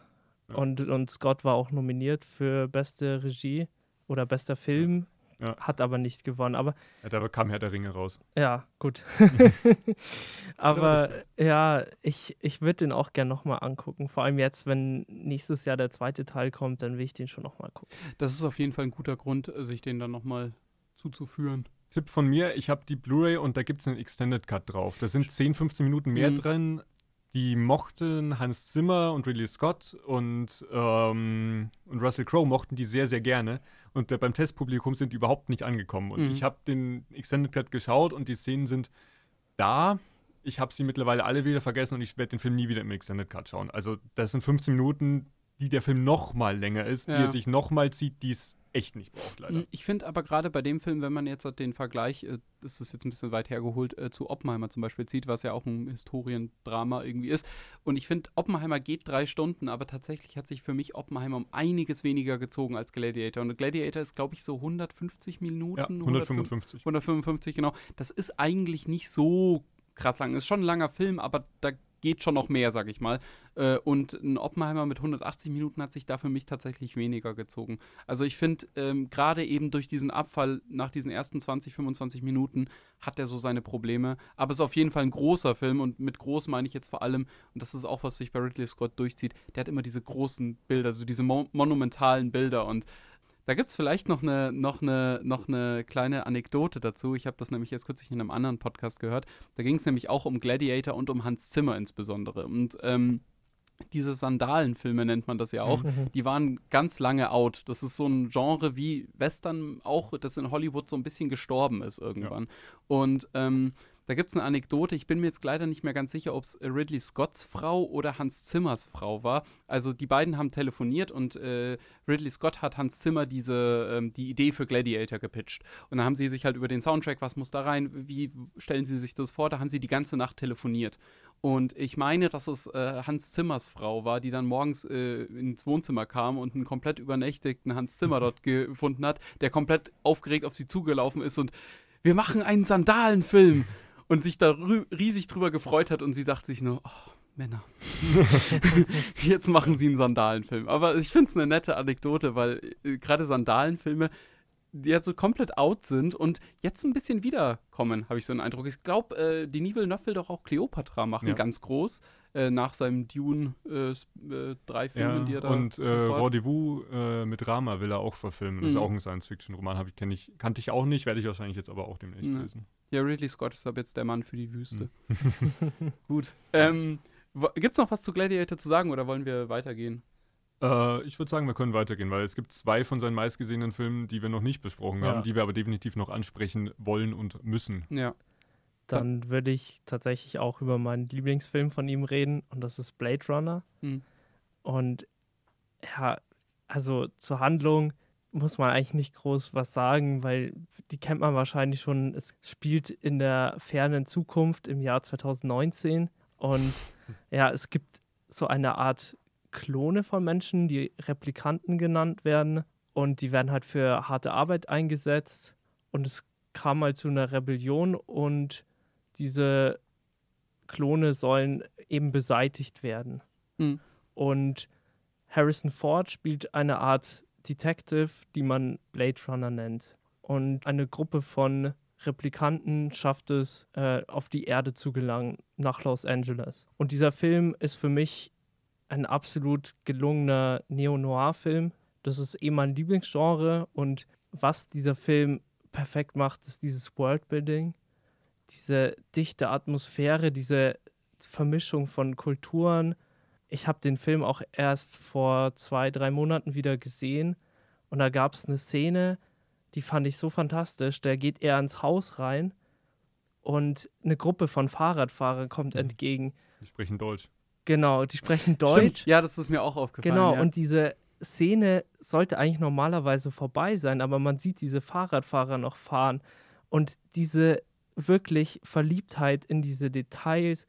ja. Und, und Scott war auch nominiert für beste Regie oder bester Film. ja. Hat aber nicht gewonnen. Aber ja, da kam Herr der Ringe raus. Ja, gut. aber ja, ich, ich würde den auch gerne nochmal angucken. Vor allem jetzt, wenn nächstes Jahr der zweite Teil kommt, dann will ich den schon nochmal gucken. Das ist auf jeden Fall ein guter Grund, sich den dann nochmal zuzuführen. Tipp von mir, ich habe die Blu-ray und da gibt es einen Extended Cut drauf. Da sind 10, 15 Minuten mehr mhm. drin. Die mochten Hans Zimmer und Ridley Scott und, ähm, und Russell Crowe mochten die sehr, sehr gerne. Und äh, beim Testpublikum sind die überhaupt nicht angekommen. Und mhm. ich habe den Extended Cut geschaut und die Szenen sind da. Ich habe sie mittlerweile alle wieder vergessen und ich werde den Film nie wieder im Extended Cut schauen. Also das sind 15 Minuten, die der Film noch mal länger ist, ja. die er sich noch mal zieht, die es echt nicht braucht, leider. Ich finde aber gerade bei dem Film, wenn man jetzt den Vergleich, äh, das ist jetzt ein bisschen weit hergeholt, äh, zu Oppenheimer zum Beispiel zieht, was ja auch ein Historiendrama irgendwie ist. Und ich finde, Oppenheimer geht drei Stunden, aber tatsächlich hat sich für mich Oppenheimer um einiges weniger gezogen als Gladiator. Und Gladiator ist, glaube ich, so 150 Minuten. Ja, 155. 155, genau. Das ist eigentlich nicht so krass lang. Ist schon ein langer Film, aber da geht schon noch mehr, sag ich mal. Äh, und ein Oppenheimer mit 180 Minuten hat sich da für mich tatsächlich weniger gezogen. Also ich finde, ähm, gerade eben durch diesen Abfall nach diesen ersten 20, 25 Minuten hat er so seine Probleme. Aber es ist auf jeden Fall ein großer Film und mit groß meine ich jetzt vor allem, und das ist auch, was sich bei Ridley Scott durchzieht, der hat immer diese großen Bilder, so diese mo monumentalen Bilder und da gibt es vielleicht noch eine, noch, eine, noch eine kleine Anekdote dazu. Ich habe das nämlich jetzt kürzlich in einem anderen Podcast gehört. Da ging es nämlich auch um Gladiator und um Hans Zimmer insbesondere. Und ähm, diese Sandalenfilme nennt man das ja auch, mhm. die waren ganz lange out. Das ist so ein Genre wie Western auch, das in Hollywood so ein bisschen gestorben ist irgendwann. Ja. Und ähm, da gibt es eine Anekdote, ich bin mir jetzt leider nicht mehr ganz sicher, ob es Ridley Scotts Frau oder Hans Zimmers Frau war. Also die beiden haben telefoniert und äh, Ridley Scott hat Hans Zimmer diese, ähm, die Idee für Gladiator gepitcht. Und dann haben sie sich halt über den Soundtrack, was muss da rein, wie stellen sie sich das vor, da haben sie die ganze Nacht telefoniert. Und ich meine, dass es äh, Hans Zimmers Frau war, die dann morgens äh, ins Wohnzimmer kam und einen komplett übernächtigten Hans Zimmer dort gefunden hat, der komplett aufgeregt auf sie zugelaufen ist und wir machen einen Sandalenfilm und sich da riesig drüber gefreut hat und sie sagt sich nur, oh, Männer. Jetzt machen sie einen Sandalenfilm. Aber ich finde es eine nette Anekdote, weil äh, gerade Sandalenfilme, die ja so komplett out sind und jetzt ein bisschen wiederkommen, habe ich so einen Eindruck. Ich glaube, äh, die Villeneuve will doch auch Cleopatra machen, ja. ganz groß, äh, nach seinem Dune äh, äh drei Filmen, ja, die er da Und äh, Rendezvous äh, mit Rama will er auch verfilmen. Das mhm. ist auch ein Science-Fiction-Roman, ich, ich, kannte ich auch nicht, werde ich wahrscheinlich jetzt aber auch demnächst mhm. lesen. Ja, Ridley Scott ist aber jetzt der Mann für die Wüste. Mhm. Gut. Ähm, Gibt es noch was zu Gladiator zu sagen oder wollen wir weitergehen? Äh, ich würde sagen, wir können weitergehen, weil es gibt zwei von seinen meistgesehenen Filmen, die wir noch nicht besprochen ja. haben, die wir aber definitiv noch ansprechen wollen und müssen. Ja. Dann würde ich tatsächlich auch über meinen Lieblingsfilm von ihm reden und das ist Blade Runner. Mhm. Und ja, also zur Handlung muss man eigentlich nicht groß was sagen, weil die kennt man wahrscheinlich schon. Es spielt in der fernen Zukunft im Jahr 2019 und ja, es gibt so eine Art Klone von Menschen, die Replikanten genannt werden und die werden halt für harte Arbeit eingesetzt und es kam mal zu einer Rebellion und diese Klone sollen eben beseitigt werden. Mhm. Und Harrison Ford spielt eine Art Detective, die man Blade Runner nennt. Und eine Gruppe von Replikanten schafft es, äh, auf die Erde zu gelangen, nach Los Angeles. Und dieser Film ist für mich ein absolut gelungener Neo-Noir-Film. Das ist eh mein Lieblingsgenre und was dieser Film perfekt macht, ist dieses Worldbuilding, diese dichte Atmosphäre, diese Vermischung von Kulturen. Ich habe den Film auch erst vor zwei, drei Monaten wieder gesehen und da gab es eine Szene, die fand ich so fantastisch. Da geht er ins Haus rein und eine Gruppe von Fahrradfahrern kommt mhm. entgegen. Die sprechen Deutsch. Genau, die sprechen Deutsch. Stimmt. Ja, das ist mir auch aufgefallen. Genau, ja. und diese Szene sollte eigentlich normalerweise vorbei sein, aber man sieht diese Fahrradfahrer noch fahren und diese wirklich Verliebtheit in diese Details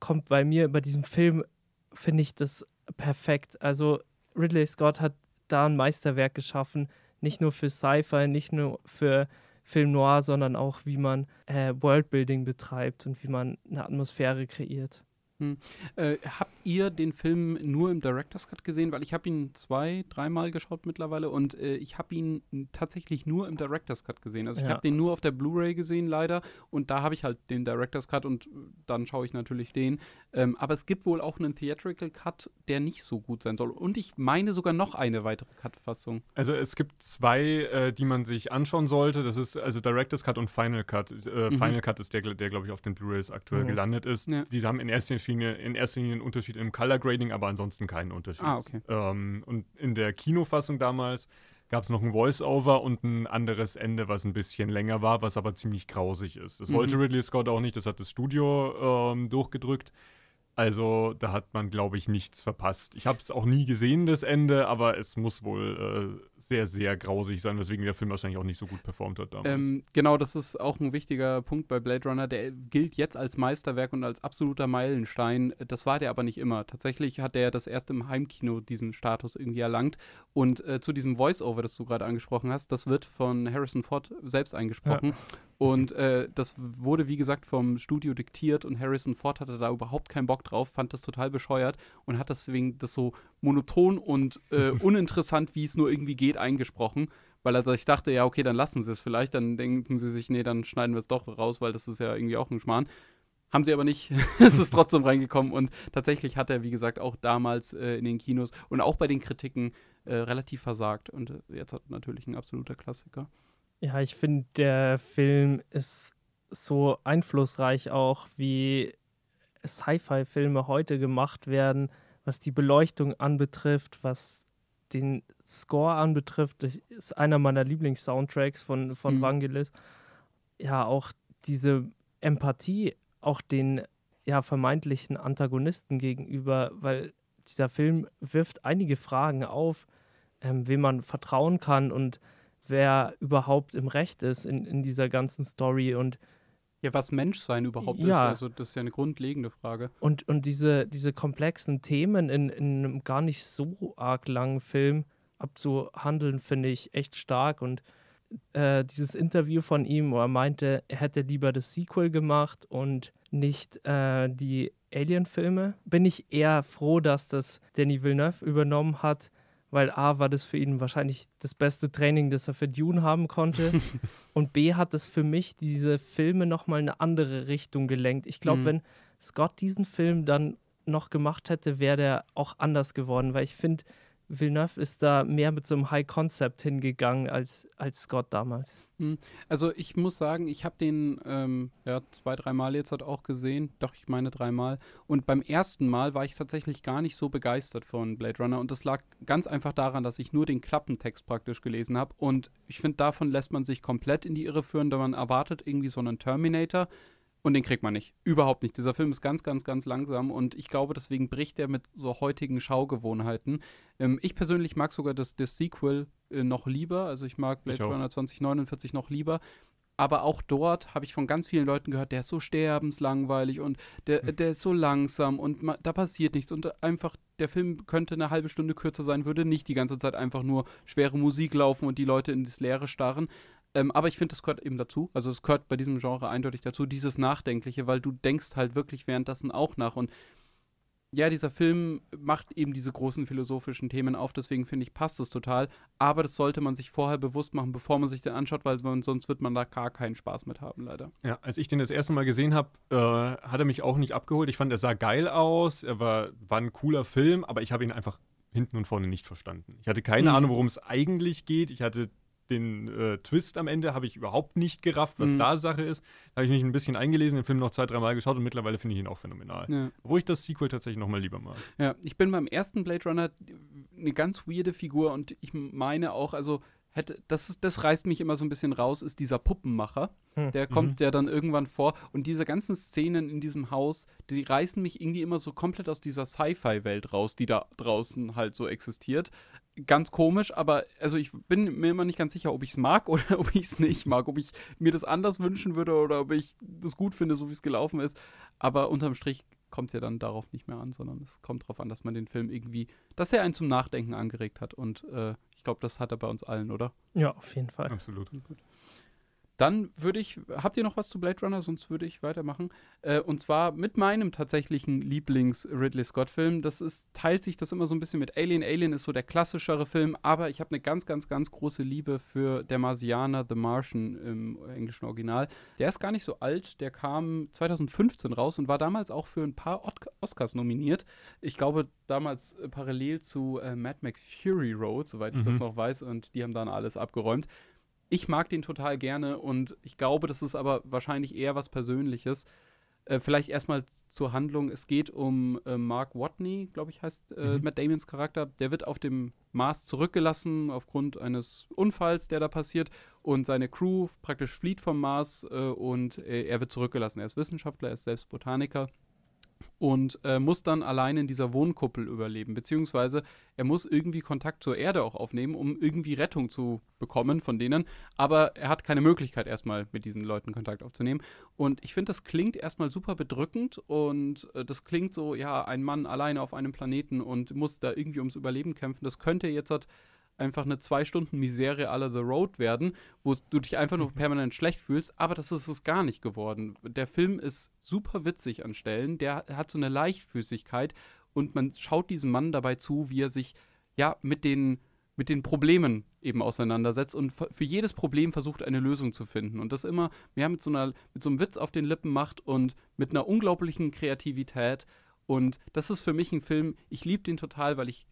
kommt bei mir bei diesem Film, finde ich das perfekt. Also Ridley Scott hat da ein Meisterwerk geschaffen, nicht nur für Sci-Fi, nicht nur für Film Noir, sondern auch wie man äh, Worldbuilding betreibt und wie man eine Atmosphäre kreiert. Hm. Äh, habt ihr den Film nur im Director's Cut gesehen? Weil ich habe ihn zwei, dreimal geschaut mittlerweile und äh, ich habe ihn tatsächlich nur im Director's Cut gesehen. Also ich habe den nur auf der Blu-ray gesehen leider und da habe ich halt den Director's Cut und dann schaue ich natürlich den. Ähm, aber es gibt wohl auch einen Theatrical Cut, der nicht so gut sein soll. Und ich meine sogar noch eine weitere Cut-Fassung. Also es gibt zwei, äh, die man sich anschauen sollte. Das ist also Director's Cut und Final Cut. Äh, mhm. Final Cut ist der, der glaube ich auf den Blu-rays aktuell mhm. gelandet ist. Ja. Die haben in erster Linie, in erster Linie einen Unterschied im Color Grading, aber ansonsten keinen Unterschied. Ah, okay. Ähm, und in der Kinofassung damals gab es noch ein Voice-Over und ein anderes Ende, was ein bisschen länger war, was aber ziemlich grausig ist. Das mhm. wollte Ridley Scott auch nicht, das hat das Studio ähm, durchgedrückt. Also da hat man, glaube ich, nichts verpasst. Ich habe es auch nie gesehen, das Ende, aber es muss wohl äh, sehr, sehr grausig sein, weswegen der Film wahrscheinlich auch nicht so gut performt hat damals. Ähm, genau, das ist auch ein wichtiger Punkt bei Blade Runner. Der gilt jetzt als Meisterwerk und als absoluter Meilenstein. Das war der aber nicht immer. Tatsächlich hat der das erst im Heimkino diesen Status irgendwie erlangt. Und äh, zu diesem Voice-Over, das du gerade angesprochen hast, das wird von Harrison Ford selbst eingesprochen. Ja. Und äh, das wurde, wie gesagt, vom Studio diktiert und Harrison Ford hatte da überhaupt keinen Bock drauf, fand das total bescheuert und hat deswegen das so monoton und äh, uninteressant, wie es nur irgendwie geht, eingesprochen. Weil er sich dachte, ja, okay, dann lassen sie es vielleicht. Dann denken sie sich, nee, dann schneiden wir es doch raus, weil das ist ja irgendwie auch ein Schmarrn. Haben sie aber nicht. es ist trotzdem reingekommen. Und tatsächlich hat er, wie gesagt, auch damals äh, in den Kinos und auch bei den Kritiken äh, relativ versagt. Und äh, jetzt hat natürlich ein absoluter Klassiker. Ja, ich finde, der Film ist so einflussreich auch, wie Sci-Fi-Filme heute gemacht werden, was die Beleuchtung anbetrifft, was den Score anbetrifft. Das ist einer meiner Lieblings-Soundtracks von, von mhm. Vangelis. Ja, auch diese Empathie, auch den ja, vermeintlichen Antagonisten gegenüber, weil dieser Film wirft einige Fragen auf, ähm, wem man vertrauen kann und wer überhaupt im Recht ist in, in dieser ganzen Story und ja, was Menschsein überhaupt ja. ist, also das ist ja eine grundlegende Frage. Und, und diese, diese komplexen Themen in, in einem gar nicht so arg langen Film abzuhandeln, finde ich echt stark. Und äh, dieses Interview von ihm, wo er meinte, er hätte lieber das Sequel gemacht und nicht äh, die Alien-Filme, bin ich eher froh, dass das Danny Villeneuve übernommen hat, weil A war das für ihn wahrscheinlich das beste Training, das er für Dune haben konnte. und B hat es für mich diese Filme nochmal eine andere Richtung gelenkt. Ich glaube, mhm. wenn Scott diesen Film dann noch gemacht hätte, wäre der auch anders geworden, weil ich finde, Villeneuve ist da mehr mit so einem High Concept hingegangen als, als Scott damals. Hm. Also ich muss sagen, ich habe den ähm, ja, zwei, dreimal jetzt halt auch gesehen. Doch, ich meine dreimal. Und beim ersten Mal war ich tatsächlich gar nicht so begeistert von Blade Runner. Und das lag ganz einfach daran, dass ich nur den Klappentext praktisch gelesen habe. Und ich finde, davon lässt man sich komplett in die Irre führen, da man erwartet irgendwie so einen Terminator und den kriegt man nicht. Überhaupt nicht. Dieser Film ist ganz, ganz, ganz langsam und ich glaube, deswegen bricht er mit so heutigen Schaugewohnheiten. Ähm, ich persönlich mag sogar das, das Sequel äh, noch lieber. Also ich mag Blade Runner 2049 noch lieber. Aber auch dort habe ich von ganz vielen Leuten gehört, der ist so sterbenslangweilig und der, mhm. der ist so langsam und da passiert nichts. Und einfach, der Film könnte eine halbe Stunde kürzer sein, würde nicht die ganze Zeit einfach nur schwere Musik laufen und die Leute ins Leere starren. Ähm, aber ich finde, das gehört eben dazu. Also es gehört bei diesem Genre eindeutig dazu, dieses Nachdenkliche, weil du denkst halt wirklich währenddessen auch nach. Und ja, dieser Film macht eben diese großen philosophischen Themen auf, deswegen finde ich, passt es total. Aber das sollte man sich vorher bewusst machen, bevor man sich den anschaut, weil man, sonst wird man da gar keinen Spaß mit haben, leider. Ja, als ich den das erste Mal gesehen habe, äh, hat er mich auch nicht abgeholt. Ich fand, er sah geil aus, er war, war ein cooler Film, aber ich habe ihn einfach hinten und vorne nicht verstanden. Ich hatte keine mhm. Ahnung, worum es eigentlich geht. Ich hatte den äh, Twist am Ende habe ich überhaupt nicht gerafft, was mhm. da Sache ist. Da habe ich mich ein bisschen eingelesen, den Film noch zwei, dreimal geschaut und mittlerweile finde ich ihn auch phänomenal. Ja. Obwohl ich das Sequel tatsächlich nochmal lieber mag. Ja, ich bin beim ersten Blade Runner eine ganz weirde Figur und ich meine auch, also hätte, das, ist, das reißt mich immer so ein bisschen raus, ist dieser Puppenmacher. Hm. Der kommt mhm. ja dann irgendwann vor. Und diese ganzen Szenen in diesem Haus, die reißen mich irgendwie immer so komplett aus dieser Sci-Fi-Welt raus, die da draußen halt so existiert. Ganz komisch, aber also ich bin mir immer nicht ganz sicher, ob ich es mag oder ob ich es nicht mag. Ob ich mir das anders wünschen würde oder ob ich das gut finde, so wie es gelaufen ist. Aber unterm Strich kommt es ja dann darauf nicht mehr an, sondern es kommt darauf an, dass man den Film irgendwie, dass er einen zum Nachdenken angeregt hat. Und äh, ich glaube, das hat er bei uns allen, oder? Ja, auf jeden Fall. Absolut. Dann würde ich, habt ihr noch was zu Blade Runner? Sonst würde ich weitermachen. Äh, und zwar mit meinem tatsächlichen Lieblings-Ridley Scott-Film. Das ist, teilt sich das immer so ein bisschen mit Alien. Alien ist so der klassischere Film, aber ich habe eine ganz, ganz, ganz große Liebe für Der Marsianer, The Martian im englischen Original. Der ist gar nicht so alt. Der kam 2015 raus und war damals auch für ein paar Oscars nominiert. Ich glaube, damals äh, parallel zu äh, Mad Max Fury Road, soweit ich mhm. das noch weiß. Und die haben dann alles abgeräumt. Ich mag den total gerne und ich glaube, das ist aber wahrscheinlich eher was Persönliches. Äh, vielleicht erstmal zur Handlung. Es geht um äh, Mark Watney, glaube ich, heißt äh, mhm. Matt Damons Charakter. Der wird auf dem Mars zurückgelassen aufgrund eines Unfalls, der da passiert. Und seine Crew praktisch flieht vom Mars äh, und äh, er wird zurückgelassen. Er ist Wissenschaftler, er ist selbst Botaniker und äh, muss dann allein in dieser Wohnkuppel überleben, beziehungsweise er muss irgendwie Kontakt zur Erde auch aufnehmen, um irgendwie Rettung zu bekommen von denen, aber er hat keine Möglichkeit erstmal mit diesen Leuten Kontakt aufzunehmen. Und ich finde, das klingt erstmal super bedrückend und äh, das klingt so, ja, ein Mann alleine auf einem Planeten und muss da irgendwie ums Überleben kämpfen, das könnte jetzt halt einfach eine zwei Stunden Misere aller The Road werden, wo du dich einfach nur mhm. permanent schlecht fühlst, aber das ist es gar nicht geworden. Der Film ist super witzig an Stellen, der hat so eine Leichtfüßigkeit und man schaut diesem Mann dabei zu, wie er sich ja mit den mit den Problemen eben auseinandersetzt und für jedes Problem versucht, eine Lösung zu finden. Und das immer, ja, mit so, einer, mit so einem Witz auf den Lippen macht und mit einer unglaublichen Kreativität. Und das ist für mich ein Film, ich liebe den total, weil ich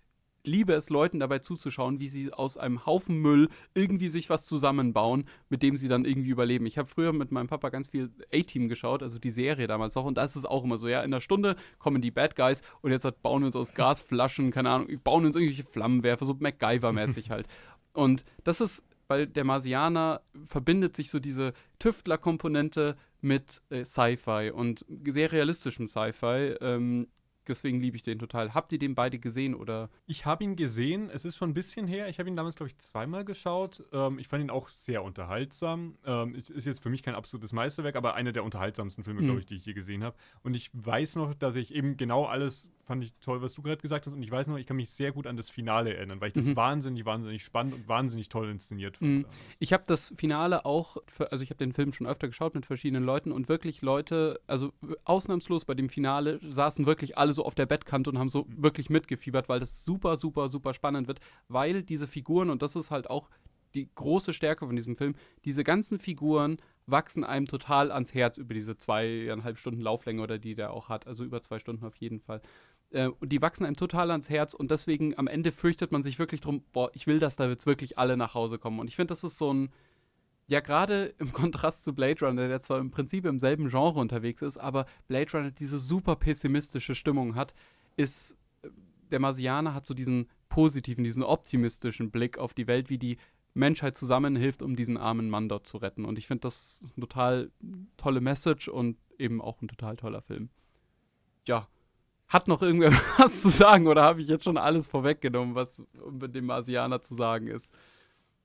liebe es, Leuten dabei zuzuschauen, wie sie aus einem Haufen Müll irgendwie sich was zusammenbauen, mit dem sie dann irgendwie überleben. Ich habe früher mit meinem Papa ganz viel A-Team geschaut, also die Serie damals auch, und da ist es auch immer so, ja, in einer Stunde kommen die Bad Guys und jetzt halt bauen wir uns aus Gasflaschen, keine Ahnung, bauen uns irgendwelche Flammenwerfer, so MacGyver-mäßig halt. Und das ist, weil der Marsianer verbindet sich so diese Tüftler-Komponente mit äh, Sci-Fi und sehr realistischem Sci-Fi. Ähm, deswegen liebe ich den total. Habt ihr den beide gesehen oder? Ich habe ihn gesehen. Es ist schon ein bisschen her. Ich habe ihn damals, glaube ich, zweimal geschaut. Ähm, ich fand ihn auch sehr unterhaltsam. Ähm, ist jetzt für mich kein absolutes Meisterwerk, aber einer der unterhaltsamsten Filme, mhm. glaube ich, die ich je gesehen habe. Und ich weiß noch, dass ich eben genau alles fand ich toll, was du gerade gesagt hast. Und ich weiß noch, ich kann mich sehr gut an das Finale erinnern, weil ich das mhm. wahnsinnig, wahnsinnig spannend und wahnsinnig toll inszeniert fand. Mhm. Ich habe das Finale auch, für, also ich habe den Film schon öfter geschaut mit verschiedenen Leuten und wirklich Leute, also ausnahmslos bei dem Finale saßen wirklich alle so auf der Bettkante und haben so wirklich mitgefiebert, weil das super, super, super spannend wird, weil diese Figuren, und das ist halt auch die große Stärke von diesem Film, diese ganzen Figuren wachsen einem total ans Herz über diese zweieinhalb Stunden Lauflänge oder die der auch hat, also über zwei Stunden auf jeden Fall. Äh, und die wachsen einem total ans Herz und deswegen am Ende fürchtet man sich wirklich drum, boah, ich will, dass da jetzt wirklich alle nach Hause kommen. Und ich finde, das ist so ein, ja, gerade im Kontrast zu Blade Runner, der zwar im Prinzip im selben Genre unterwegs ist, aber Blade Runner diese super pessimistische Stimmung hat, ist, äh, der Marsianer hat so diesen positiven, diesen optimistischen Blick auf die Welt, wie die Menschheit zusammenhilft, um diesen armen Mann dort zu retten. Und ich finde das eine total tolle Message und eben auch ein total toller Film. Ja, hat noch irgendwer was zu sagen oder habe ich jetzt schon alles vorweggenommen, was mit dem Asianer zu sagen ist?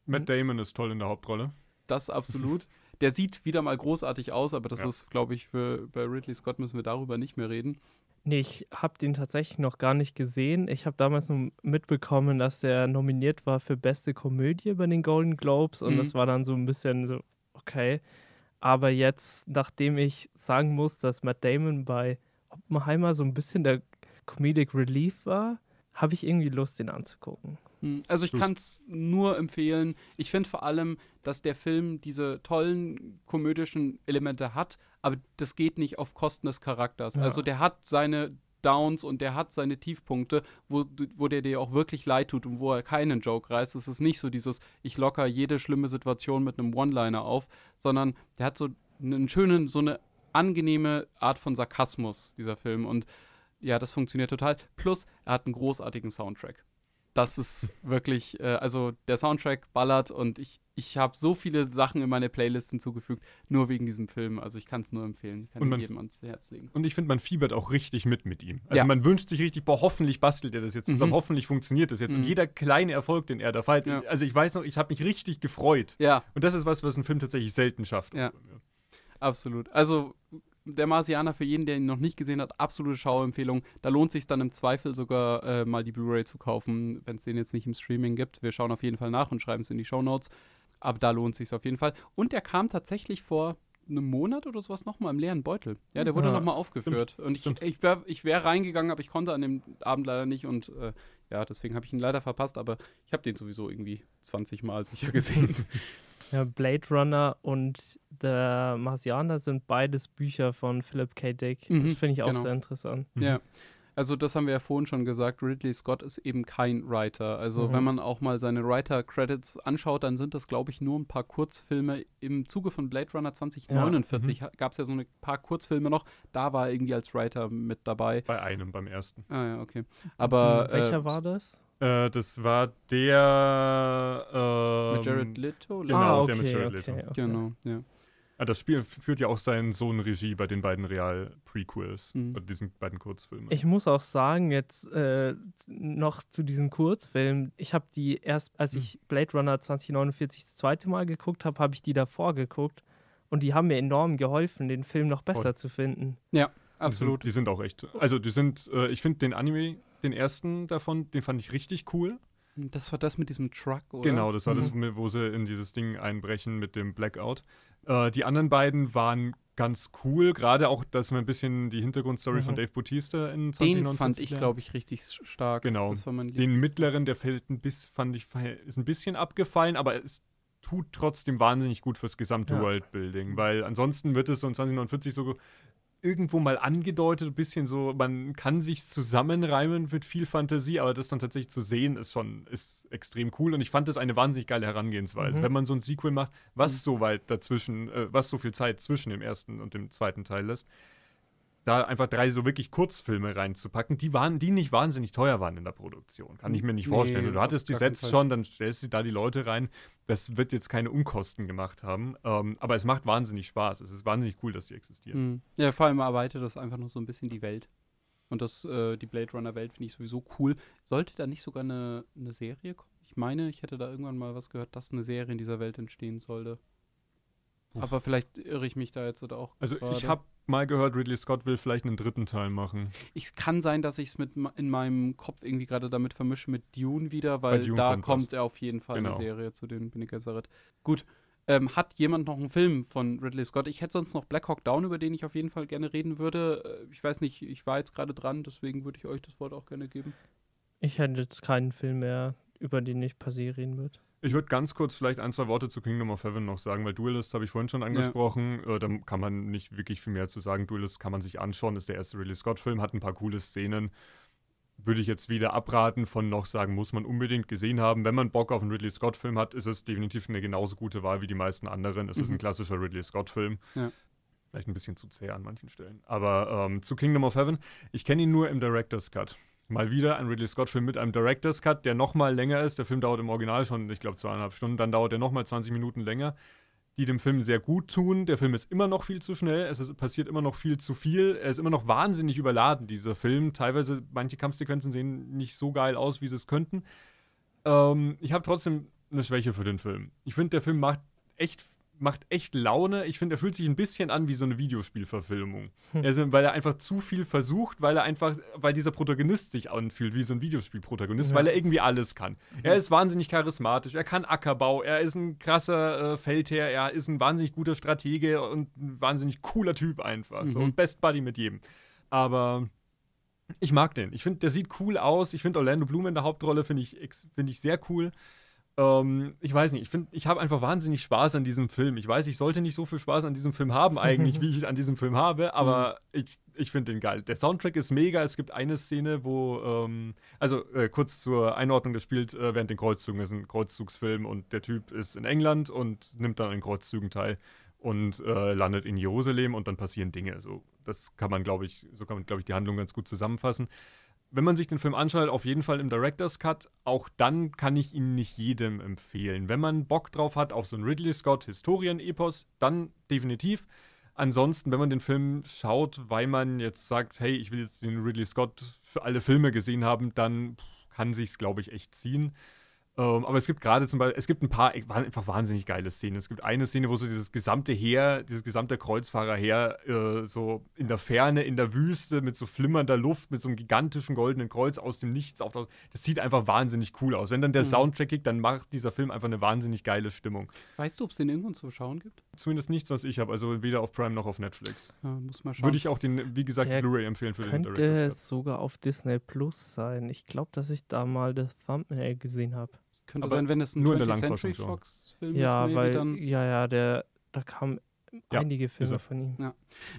Matt Damon ist toll in der Hauptrolle. Das absolut. Der sieht wieder mal großartig aus, aber das ja. ist, glaube ich, für bei Ridley Scott müssen wir darüber nicht mehr reden. Nee, ich habe den tatsächlich noch gar nicht gesehen. Ich habe damals nur mitbekommen, dass der nominiert war für beste Komödie bei den Golden Globes und mhm. das war dann so ein bisschen so, okay. Aber jetzt, nachdem ich sagen muss, dass Matt Damon bei Oppenheimer so ein bisschen der Comedic Relief war, habe ich irgendwie Lust, den anzugucken. Hm, also ich kann es nur empfehlen. Ich finde vor allem, dass der Film diese tollen komödischen Elemente hat, aber das geht nicht auf Kosten des Charakters. Ja. Also der hat seine Downs und der hat seine Tiefpunkte, wo, wo der dir auch wirklich leid tut und wo er keinen Joke reißt. Es ist nicht so dieses, ich locker jede schlimme Situation mit einem One-Liner auf, sondern der hat so einen schönen, so eine angenehme Art von Sarkasmus, dieser Film. Und ja, das funktioniert total. Plus, er hat einen großartigen Soundtrack. Das ist wirklich, äh, also der Soundtrack ballert und ich, ich habe so viele Sachen in meine Playlist hinzugefügt, nur wegen diesem Film. Also ich kann es nur empfehlen, kann und man, jedem ans Herz legen. Und ich finde, man fiebert auch richtig mit mit ihm. Also ja. man wünscht sich richtig, boah, hoffentlich bastelt er das jetzt zusammen, mhm. hoffentlich funktioniert das jetzt. Mhm. Und jeder kleine Erfolg, den er da feiert, ja. also ich weiß noch, ich habe mich richtig gefreut. Ja. Und das ist was, was ein Film tatsächlich selten schafft. Ja. Absolut. Also der Marsianer für jeden, der ihn noch nicht gesehen hat, absolute Schauempfehlung. Da lohnt sich dann im Zweifel sogar äh, mal die Blu-ray zu kaufen, wenn es den jetzt nicht im Streaming gibt. Wir schauen auf jeden Fall nach und schreiben es in die Show Notes. Aber da lohnt sich auf jeden Fall. Und der kam tatsächlich vor einem Monat oder sowas nochmal im leeren Beutel. Ja, der wurde ja, nochmal aufgeführt. Stimmt, und ich, ich wäre wär reingegangen, aber ich konnte an dem Abend leider nicht und äh, ja, deswegen habe ich ihn leider verpasst, aber ich habe den sowieso irgendwie 20 Mal sicher gesehen. Ja, Blade Runner und The Marsianer sind beides Bücher von Philip K. Dick. Mhm, das finde ich auch genau. sehr interessant. Mhm. Ja. Also das haben wir ja vorhin schon gesagt, Ridley Scott ist eben kein Writer. Also mhm. wenn man auch mal seine Writer-Credits anschaut, dann sind das, glaube ich, nur ein paar Kurzfilme. Im Zuge von Blade Runner 2049 ja. mhm. gab es ja so ein paar Kurzfilme noch. Da war er irgendwie als Writer mit dabei. Bei einem, beim ersten. Ah ja, okay. Aber hm, Welcher äh, war das? Äh, das war der ähm, mit Jared Leto? Genau, ah, okay, der mit Jared Leto. Okay, okay. Genau, ja. Ah, das Spiel führt ja auch seinen Sohn Regie bei den beiden Real-Prequels, mhm. bei diesen beiden Kurzfilmen. Ich muss auch sagen, jetzt äh, noch zu diesen Kurzfilmen, ich habe die erst, als mhm. ich Blade Runner 2049 das zweite Mal geguckt habe, habe ich die davor geguckt und die haben mir enorm geholfen, den Film noch besser oh. zu finden. Ja, absolut. Die sind, die sind auch echt, also die sind, äh, ich finde den Anime, den ersten davon, den fand ich richtig cool. Das war das mit diesem Truck, oder? Genau, das war mhm. das, wo sie in dieses Ding einbrechen mit dem Blackout. Äh, die anderen beiden waren ganz cool, gerade auch, dass man ein bisschen die Hintergrundstory mhm. von Dave Bautista in 2049 Den fand ich, glaube ich, richtig stark. Genau. Den mittleren, der fällt ein bisschen, fand ich, ist ein bisschen abgefallen, aber es tut trotzdem wahnsinnig gut fürs gesamte ja. Worldbuilding, weil ansonsten wird es so in 2049 so irgendwo mal angedeutet, ein bisschen so, man kann sich zusammenreimen mit viel Fantasie, aber das dann tatsächlich zu sehen, ist schon ist extrem cool. Und ich fand das eine wahnsinnig geile Herangehensweise. Mhm. Wenn man so ein Sequel macht, was mhm. so weit dazwischen, äh, was so viel Zeit zwischen dem ersten und dem zweiten Teil lässt, da einfach drei so wirklich Kurzfilme reinzupacken, die waren, die nicht wahnsinnig teuer waren in der Produktion. Kann ich mir nicht vorstellen. Nee, du hattest die Sets schon, dann stellst du da die Leute rein. Das wird jetzt keine Unkosten gemacht haben. Ähm, aber es macht wahnsinnig Spaß. Es ist wahnsinnig cool, dass die existieren. Mhm. Ja, vor allem erweitert das einfach noch so ein bisschen die Welt. Und das, äh, die Blade Runner Welt finde ich sowieso cool. Sollte da nicht sogar eine, eine Serie kommen? Ich meine, ich hätte da irgendwann mal was gehört, dass eine Serie in dieser Welt entstehen sollte. Aber vielleicht irre ich mich da jetzt oder auch. Also grade. ich habe mal gehört, Ridley Scott will vielleicht einen dritten Teil machen. Es kann sein, dass ich es in meinem Kopf irgendwie gerade damit vermische mit Dune wieder, weil Dune da kommt, kommt er auf jeden Fall genau. eine Serie zu den Bene Gesserit. Gut. Ähm, hat jemand noch einen Film von Ridley Scott? Ich hätte sonst noch Black Hawk Down, über den ich auf jeden Fall gerne reden würde. Äh, ich weiß nicht, ich war jetzt gerade dran, deswegen würde ich euch das Wort auch gerne geben. Ich hätte jetzt keinen Film mehr, über den ich per se reden würde. Ich würde ganz kurz vielleicht ein, zwei Worte zu Kingdom of Heaven noch sagen, weil Duelist habe ich vorhin schon angesprochen. Ja. Äh, da kann man nicht wirklich viel mehr zu sagen. Duelist kann man sich anschauen, ist der erste Ridley Scott-Film, hat ein paar coole Szenen. Würde ich jetzt wieder abraten von noch sagen, muss man unbedingt gesehen haben. Wenn man Bock auf einen Ridley Scott-Film hat, ist es definitiv eine genauso gute Wahl wie die meisten anderen. Es mhm. ist ein mhm. klassischer Ridley Scott-Film. Ja. Vielleicht ein bisschen zu zäh an manchen Stellen. Aber ähm, zu Kingdom of Heaven, ich kenne ihn nur im Director's Cut. Mal wieder ein Ridley Scott-Film mit einem Director's Cut, der nochmal länger ist. Der Film dauert im Original schon, ich glaube, zweieinhalb Stunden. Dann dauert er nochmal 20 Minuten länger, die dem Film sehr gut tun. Der Film ist immer noch viel zu schnell. Es ist, passiert immer noch viel zu viel. Er ist immer noch wahnsinnig überladen, dieser Film. Teilweise, manche Kampfsequenzen sehen nicht so geil aus, wie sie es könnten. Ähm, ich habe trotzdem eine Schwäche für den Film. Ich finde, der Film macht echt macht echt Laune. Ich finde, er fühlt sich ein bisschen an wie so eine Videospielverfilmung. Hm. Also, weil er einfach zu viel versucht, weil er einfach, weil dieser Protagonist sich anfühlt wie so ein Videospielprotagonist, ja. weil er irgendwie alles kann. Mhm. Er ist wahnsinnig charismatisch, er kann Ackerbau, er ist ein krasser äh, Feldherr, er ist ein wahnsinnig guter Stratege und ein wahnsinnig cooler Typ einfach. Mhm. So ein Best Buddy mit jedem. Aber ich mag den. Ich finde, der sieht cool aus. Ich finde Orlando Bloom in der Hauptrolle, finde ich, find ich sehr cool. Ähm, ich weiß nicht, ich finde, ich habe einfach wahnsinnig Spaß an diesem Film. Ich weiß, ich sollte nicht so viel Spaß an diesem Film haben, eigentlich, wie ich an diesem Film habe, aber mhm. ich, ich finde den geil. Der Soundtrack ist mega. Es gibt eine Szene, wo, ähm, also äh, kurz zur Einordnung, das spielt äh, während den Kreuzzügen. Das ist ein Kreuzzugsfilm und der Typ ist in England und nimmt dann an Kreuzzügen teil und äh, landet in Jerusalem und dann passieren Dinge. So, das kann man, glaube ich, so kann man, glaube ich, die Handlung ganz gut zusammenfassen wenn man sich den Film anschaut, auf jeden Fall im Director's Cut. Auch dann kann ich ihn nicht jedem empfehlen. Wenn man Bock drauf hat auf so ein Ridley Scott Historien-Epos, dann definitiv. Ansonsten, wenn man den Film schaut, weil man jetzt sagt, hey, ich will jetzt den Ridley Scott für alle Filme gesehen haben, dann kann sich's, glaube ich, echt ziehen. Ähm, aber es gibt gerade zum Beispiel, es gibt ein paar einfach wahnsinnig geile Szenen. Es gibt eine Szene, wo so dieses gesamte Heer, dieses gesamte Kreuzfahrerheer äh, so in der Ferne, in der Wüste, mit so flimmernder Luft, mit so einem gigantischen goldenen Kreuz aus dem Nichts auftaucht. Das sieht einfach wahnsinnig cool aus. Wenn dann der mhm. Soundtrack kickt, dann macht dieser Film einfach eine wahnsinnig geile Stimmung. Weißt du, ob es den irgendwo zu schauen gibt? Zumindest nichts, was ich habe. Also weder auf Prime noch auf Netflix. Ja, muss mal schauen. Würde ich auch den, wie gesagt, Blu-ray empfehlen für den Director's Könnte sogar auf Disney Plus sein. Ich glaube, dass ich da mal das Thumbnail gesehen habe. Könnte aber sein, wenn es ein nur 20th Century Fox-Film ja, ist. Weil, dann ja, ja, der, da kamen ja, einige Filme von ihm. Ja.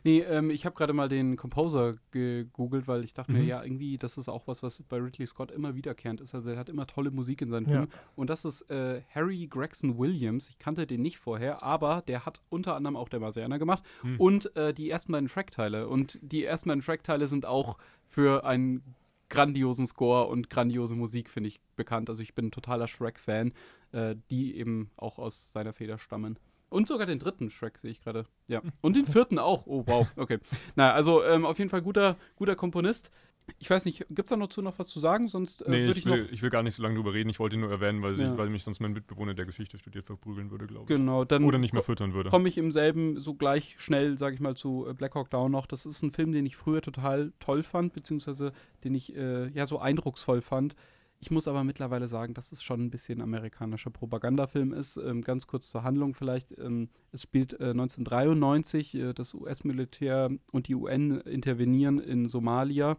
Nee, ähm, ich habe gerade mal den Composer gegoogelt, weil ich dachte mhm. mir, ja, irgendwie, das ist auch was, was bei Ridley Scott immer wiederkehrend ist. Also er hat immer tolle Musik in seinen Filmen. Ja. Und das ist äh, Harry Gregson Williams. Ich kannte den nicht vorher, aber der hat unter anderem auch der Marsianer gemacht mhm. und äh, die ersten beiden Trackteile. Und die ersten beiden Trackteile sind auch für einen grandiosen Score und grandiose Musik, finde ich, bekannt. Also ich bin ein totaler Shrek-Fan, äh, die eben auch aus seiner Feder stammen. Und sogar den dritten Shrek sehe ich gerade. Ja. Und den vierten auch. Oh, wow. Okay. naja, also ähm, auf jeden Fall guter, guter Komponist. Ich weiß nicht, gibt es da noch zu noch was zu sagen? Sonst äh, nee, ich, ich, will, ich will gar nicht so lange drüber reden. Ich wollte ihn nur erwähnen, weil, ja. weil mich sonst mein Mitbewohner, der Geschichte studiert, verprügeln würde, glaube ich. Genau, dann Oder nicht mehr füttern würde. Komme ich im selben so gleich schnell, sage ich mal, zu äh, Black Hawk Down noch. Das ist ein Film, den ich früher total toll fand, beziehungsweise den ich äh, ja so eindrucksvoll fand. Ich muss aber mittlerweile sagen, dass es schon ein bisschen amerikanischer Propagandafilm ist. Ähm, ganz kurz zur Handlung vielleicht. Ähm, es spielt äh, 1993. Äh, das US-Militär und die UN intervenieren in Somalia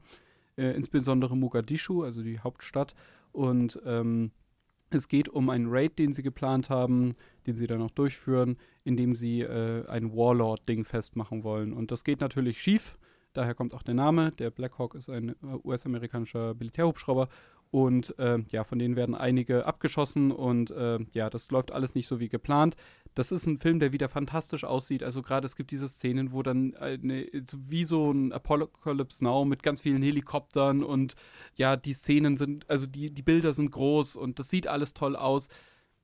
äh, insbesondere Mogadischu, also die Hauptstadt. Und ähm, es geht um einen Raid, den sie geplant haben, den sie dann auch durchführen, indem sie äh, ein Warlord-Ding festmachen wollen. Und das geht natürlich schief. Daher kommt auch der Name. Der Blackhawk ist ein äh, US-amerikanischer Militärhubschrauber und äh, ja, von denen werden einige abgeschossen und äh, ja, das läuft alles nicht so wie geplant. Das ist ein Film, der wieder fantastisch aussieht. Also gerade es gibt diese Szenen, wo dann eine, wie so ein Apocalypse Now mit ganz vielen Helikoptern und ja, die Szenen sind, also die, die Bilder sind groß und das sieht alles toll aus.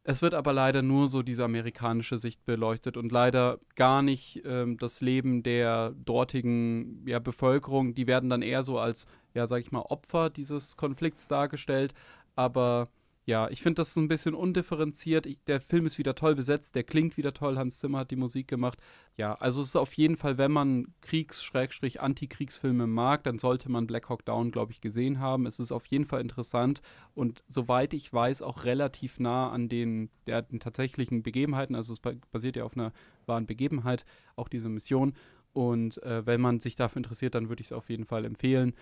Es wird aber leider nur so diese amerikanische Sicht beleuchtet und leider gar nicht ähm, das Leben der dortigen ja, Bevölkerung. Die werden dann eher so als, ja, sag ich mal, Opfer dieses Konflikts dargestellt. Aber ja, ich finde das so ein bisschen undifferenziert. Ich, der Film ist wieder toll besetzt, der klingt wieder toll. Hans Zimmer hat die Musik gemacht. Ja, also es ist auf jeden Fall, wenn man Kriegs-Antikriegsfilme mag, dann sollte man Black Hawk Down, glaube ich, gesehen haben. Es ist auf jeden Fall interessant und soweit ich weiß, auch relativ nah an den, der, den tatsächlichen Begebenheiten. Also es basiert ja auf einer wahren Begebenheit, auch diese Mission. Und äh, wenn man sich dafür interessiert, dann würde ich es auf jeden Fall empfehlen.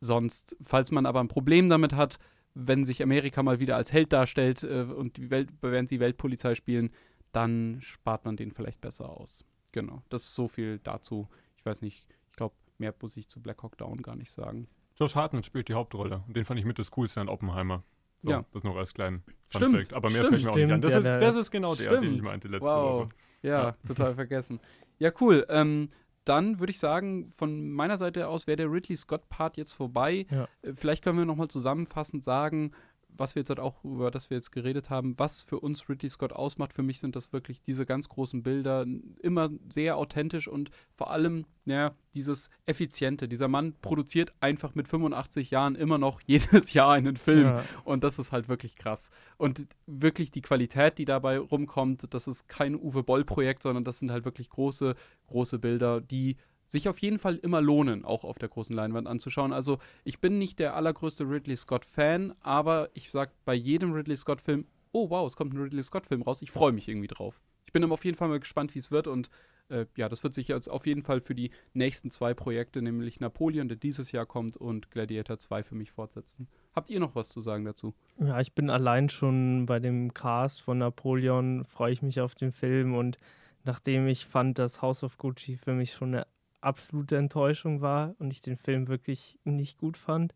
Sonst, falls man aber ein Problem damit hat, wenn sich Amerika mal wieder als Held darstellt äh, und die Welt, während sie Weltpolizei spielen, dann spart man den vielleicht besser aus. Genau, das ist so viel dazu. Ich weiß nicht, ich glaube, mehr muss ich zu Black Hawk Down gar nicht sagen. Josh Hartnett spielt die Hauptrolle und den fand ich mit das Coolste an Oppenheimer. So, ja. Das noch als kleinen Fun Stimmt. Fact. Aber mehr fällt mir auch nicht an. Das, ja, ist, das ist genau der, Stimmt. den ich meinte letzte wow. Woche. Ja, ja, total vergessen. Ja, cool. Ähm, dann würde ich sagen, von meiner Seite aus wäre der Ridley Scott-Part jetzt vorbei. Ja. Äh, vielleicht können wir nochmal zusammenfassend sagen, was wir jetzt halt auch, über das wir jetzt geredet haben, was für uns Ridley Scott ausmacht. Für mich sind das wirklich diese ganz großen Bilder, immer sehr authentisch und vor allem, ja, dieses Effiziente. Dieser Mann produziert einfach mit 85 Jahren immer noch jedes Jahr einen Film. Ja. Und das ist halt wirklich krass. Und wirklich die Qualität, die dabei rumkommt, das ist kein Uwe Boll-Projekt, sondern das sind halt wirklich große, große Bilder, die sich auf jeden Fall immer lohnen, auch auf der großen Leinwand anzuschauen. Also ich bin nicht der allergrößte Ridley Scott-Fan, aber ich sag bei jedem Ridley Scott-Film, oh wow, es kommt ein Ridley Scott-Film raus, ich freue mich irgendwie drauf. Ich bin auf jeden Fall mal gespannt, wie es wird und äh, ja, das wird sich jetzt auf jeden Fall für die nächsten zwei Projekte, nämlich Napoleon, der dieses Jahr kommt, und Gladiator 2 für mich fortsetzen. Habt ihr noch was zu sagen dazu? Ja, ich bin allein schon bei dem Cast von Napoleon, freue ich mich auf den Film und nachdem ich fand, dass House of Gucci für mich schon eine absolute Enttäuschung war und ich den Film wirklich nicht gut fand,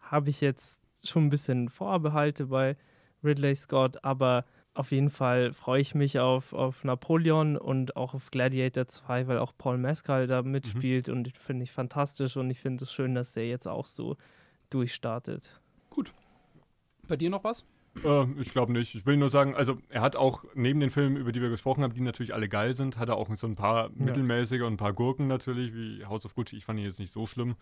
habe ich jetzt schon ein bisschen Vorbehalte bei Ridley Scott, aber auf jeden Fall freue ich mich auf, auf Napoleon und auch auf Gladiator 2, weil auch Paul Mescal da mhm. mitspielt mhm. und finde ich fantastisch und ich finde es schön, dass der jetzt auch so durchstartet. Gut. Bei dir noch was? Äh, ich glaube nicht. Ich will nur sagen, also er hat auch neben den Filmen, über die wir gesprochen haben, die natürlich alle geil sind, hat er auch so ein paar ja. mittelmäßige und ein paar Gurken natürlich, wie House of Gucci. Ich fand ihn jetzt nicht so schlimm.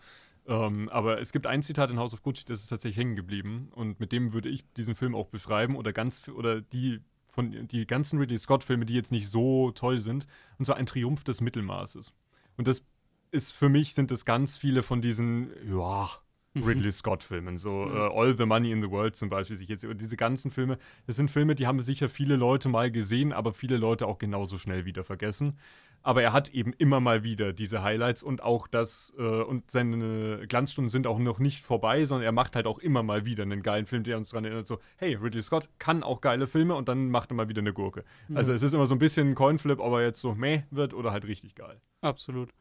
Ähm, aber es gibt ein Zitat in House of Gucci, das ist tatsächlich hängen geblieben. Und mit dem würde ich diesen Film auch beschreiben oder ganz oder die von die ganzen Ridley Scott-Filme, die jetzt nicht so toll sind. Und zwar ein Triumph des Mittelmaßes. Und das ist für mich sind es ganz viele von diesen, ja. Ridley Scott-Filmen. So mhm. uh, All the Money in the World zum Beispiel. Sich jetzt, diese ganzen Filme, das sind Filme, die haben sicher viele Leute mal gesehen, aber viele Leute auch genauso schnell wieder vergessen. Aber er hat eben immer mal wieder diese Highlights und auch das, äh, und seine Glanzstunden sind auch noch nicht vorbei, sondern er macht halt auch immer mal wieder einen geilen Film, der uns daran erinnert, so, hey, Ridley Scott kann auch geile Filme und dann macht er mal wieder eine Gurke. Mhm. Also es ist immer so ein bisschen ein Coinflip, ob er jetzt so meh wird oder halt richtig geil. Absolut.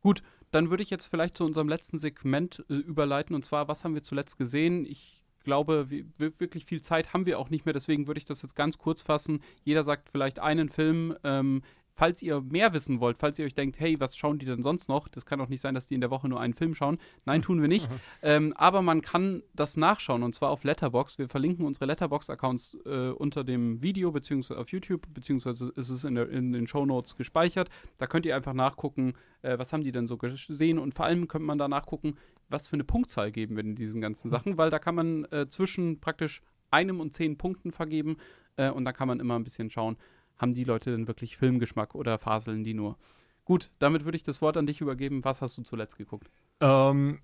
Gut, dann würde ich jetzt vielleicht zu unserem letzten Segment äh, überleiten. Und zwar, was haben wir zuletzt gesehen? Ich glaube, wir, wirklich viel Zeit haben wir auch nicht mehr. Deswegen würde ich das jetzt ganz kurz fassen. Jeder sagt vielleicht einen Film. Ähm, falls ihr mehr wissen wollt, falls ihr euch denkt, hey, was schauen die denn sonst noch? Das kann doch nicht sein, dass die in der Woche nur einen Film schauen. Nein, tun wir nicht. ähm, aber man kann das nachschauen und zwar auf Letterbox. Wir verlinken unsere Letterbox-Accounts äh, unter dem Video beziehungsweise auf YouTube beziehungsweise ist es in, der, in den Show Notes gespeichert. Da könnt ihr einfach nachgucken, äh, was haben die denn so gesehen und vor allem könnte man da nachgucken, was für eine Punktzahl geben wir in diesen ganzen Sachen, weil da kann man äh, zwischen praktisch einem und zehn Punkten vergeben äh, und da kann man immer ein bisschen schauen, haben die Leute denn wirklich Filmgeschmack oder faseln die nur? Gut, damit würde ich das Wort an dich übergeben. Was hast du zuletzt geguckt? Ähm,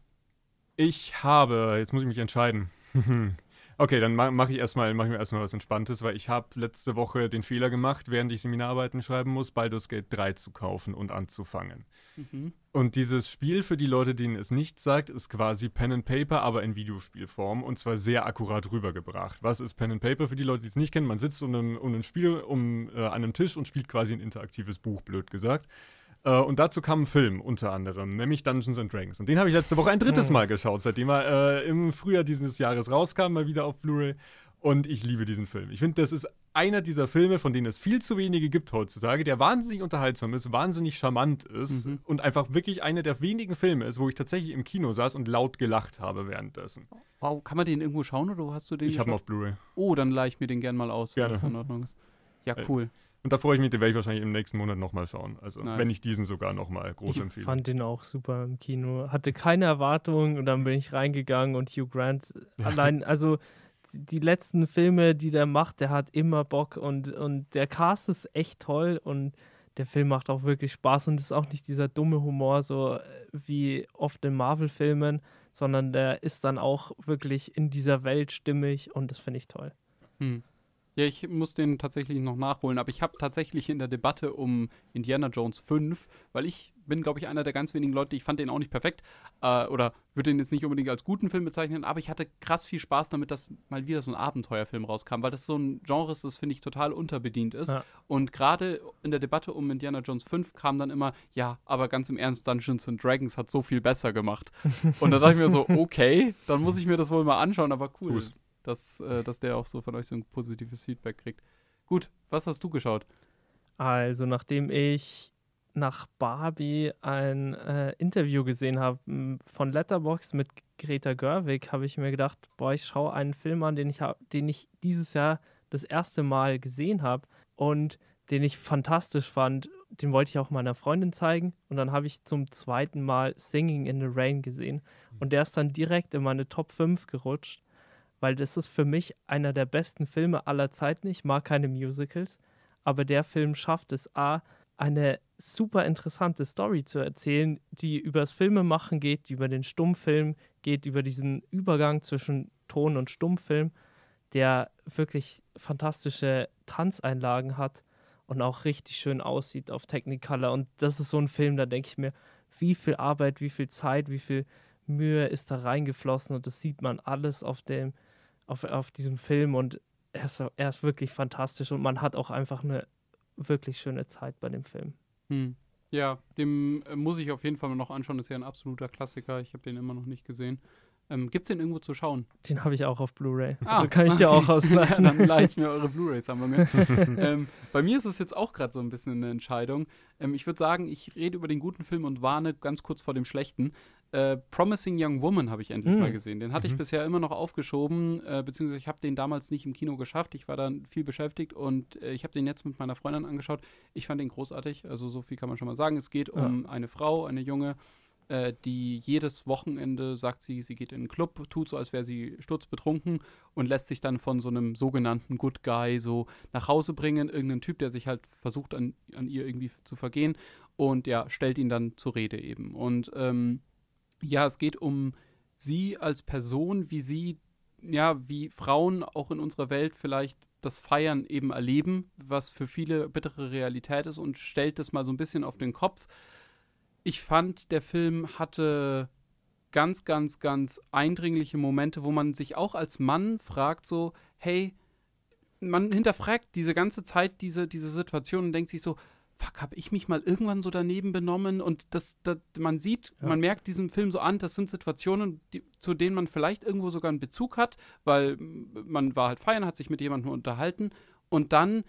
ich habe, jetzt muss ich mich entscheiden. Okay, dann mache mach ich erstmal mach erstmal was Entspanntes, weil ich habe letzte Woche den Fehler gemacht, während ich Seminararbeiten schreiben muss, Baldur's Gate 3 zu kaufen und anzufangen. Mhm. Und dieses Spiel, für die Leute, denen es nicht sagt, ist quasi Pen and Paper, aber in Videospielform und zwar sehr akkurat rübergebracht. Was ist Pen and Paper für die Leute, die es nicht kennen? Man sitzt um ein, um ein Spiel um, äh, an einem Tisch und spielt quasi ein interaktives Buch, blöd gesagt. Uh, und dazu kam ein Film unter anderem, nämlich Dungeons and Dragons. Und den habe ich letzte Woche ein drittes hm. Mal geschaut, seitdem er äh, im Frühjahr dieses Jahres rauskam, mal wieder auf Blu-ray. Und ich liebe diesen Film. Ich finde, das ist einer dieser Filme, von denen es viel zu wenige gibt heutzutage, der wahnsinnig unterhaltsam ist, wahnsinnig charmant ist mhm. und einfach wirklich einer der wenigen Filme ist, wo ich tatsächlich im Kino saß und laut gelacht habe währenddessen. Wow, kann man den irgendwo schauen oder hast du den? Ich habe ihn auf Blu-ray. Oh, dann leih ich mir den gern mal aus, Gerne. in Ordnung ist. Ja, äh, cool. Und da freue ich mich, den werde ich wahrscheinlich im nächsten Monat nochmal schauen. Also, nice. wenn ich diesen sogar nochmal groß ich empfehle. Ich fand den auch super im Kino. Hatte keine Erwartungen und dann bin ich reingegangen und Hugh Grant allein, also die letzten Filme, die der macht, der hat immer Bock und, und der Cast ist echt toll und der Film macht auch wirklich Spaß und ist auch nicht dieser dumme Humor, so äh, wie oft in Marvel-Filmen, sondern der ist dann auch wirklich in dieser Welt stimmig und das finde ich toll. Hm. Ja, ich muss den tatsächlich noch nachholen, aber ich habe tatsächlich in der Debatte um Indiana Jones 5, weil ich bin, glaube ich, einer der ganz wenigen Leute, ich fand den auch nicht perfekt äh, oder würde den jetzt nicht unbedingt als guten Film bezeichnen, aber ich hatte krass viel Spaß damit, dass mal wieder so ein Abenteuerfilm rauskam, weil das so ein Genre ist, das finde ich total unterbedient ist. Ja. Und gerade in der Debatte um Indiana Jones 5 kam dann immer, ja, aber ganz im Ernst, Dungeons and Dragons hat so viel besser gemacht. Und da dachte ich mir so, okay, dann muss ich mir das wohl mal anschauen, aber cool. Fuß dass, äh, dass der auch so von euch so ein positives Feedback kriegt. Gut, was hast du geschaut? Also, nachdem ich nach Barbie ein äh, Interview gesehen habe von Letterbox mit Greta Gerwig, habe ich mir gedacht, boah, ich schaue einen Film an, den ich, den ich dieses Jahr das erste Mal gesehen habe und den ich fantastisch fand. Den wollte ich auch meiner Freundin zeigen und dann habe ich zum zweiten Mal Singing in the Rain gesehen und der ist dann direkt in meine Top 5 gerutscht weil das ist für mich einer der besten Filme aller Zeiten. Ich mag keine Musicals, aber der Film schafft es A, eine super interessante Story zu erzählen, die über das Filmemachen geht, die über den Stummfilm geht, über diesen Übergang zwischen Ton- und Stummfilm, der wirklich fantastische Tanzeinlagen hat und auch richtig schön aussieht auf Technicolor. Und das ist so ein Film, da denke ich mir, wie viel Arbeit, wie viel Zeit, wie viel Mühe ist da reingeflossen und das sieht man alles auf dem auf, auf diesem Film und er ist, er ist wirklich fantastisch und man hat auch einfach eine wirklich schöne Zeit bei dem Film. Hm. Ja, dem äh, muss ich auf jeden Fall noch anschauen. Das ist ja ein absoluter Klassiker. Ich habe den immer noch nicht gesehen. Ähm, Gibt es den irgendwo zu schauen? Den habe ich auch auf Blu-ray. Ah, also kann ich dir auch ausleihen. ja, dann leihe ich mir eure Blu-ray-Sammlungen. ähm, bei mir ist es jetzt auch gerade so ein bisschen eine Entscheidung. Ähm, ich würde sagen, ich rede über den guten Film und warne ganz kurz vor dem schlechten. Äh, Promising Young Woman habe ich endlich Mhm. mal gesehen. Den hatte ich Mhm. bisher immer noch aufgeschoben, äh, beziehungsweise ich habe den damals nicht im Kino geschafft. Ich war dann viel beschäftigt und äh, ich habe den jetzt mit meiner Freundin angeschaut. Ich fand den großartig. Also so viel kann man schon mal sagen. Es geht Ja. um eine Frau, eine junge, äh, die jedes Wochenende sagt sie, sie geht in einen Club, tut so, als wäre sie sturzbetrunken und lässt sich dann von so einem sogenannten Good Guy so nach Hause bringen. Irgendein Typ, der sich halt versucht, an, an ihr irgendwie zu vergehen und ja, stellt ihn dann zur Rede eben. Und ähm, ja, es geht um sie als Person, wie sie, ja, wie Frauen auch in unserer Welt vielleicht das Feiern eben erleben, was für viele bittere Realität ist und stellt das mal so ein bisschen auf den Kopf. Ich fand, der Film hatte ganz, ganz, ganz eindringliche Momente, wo man sich auch als Mann fragt, so, hey, man hinterfragt diese ganze Zeit diese, diese Situation und denkt sich so, fuck, habe ich mich mal irgendwann so daneben benommen? Und das, das man sieht, Ja. man merkt diesem Film so an, das sind Situationen, die, zu denen man vielleicht irgendwo sogar einen Bezug hat, weil mm, man war halt feiern, hat sich mit jemandem unterhalten und dann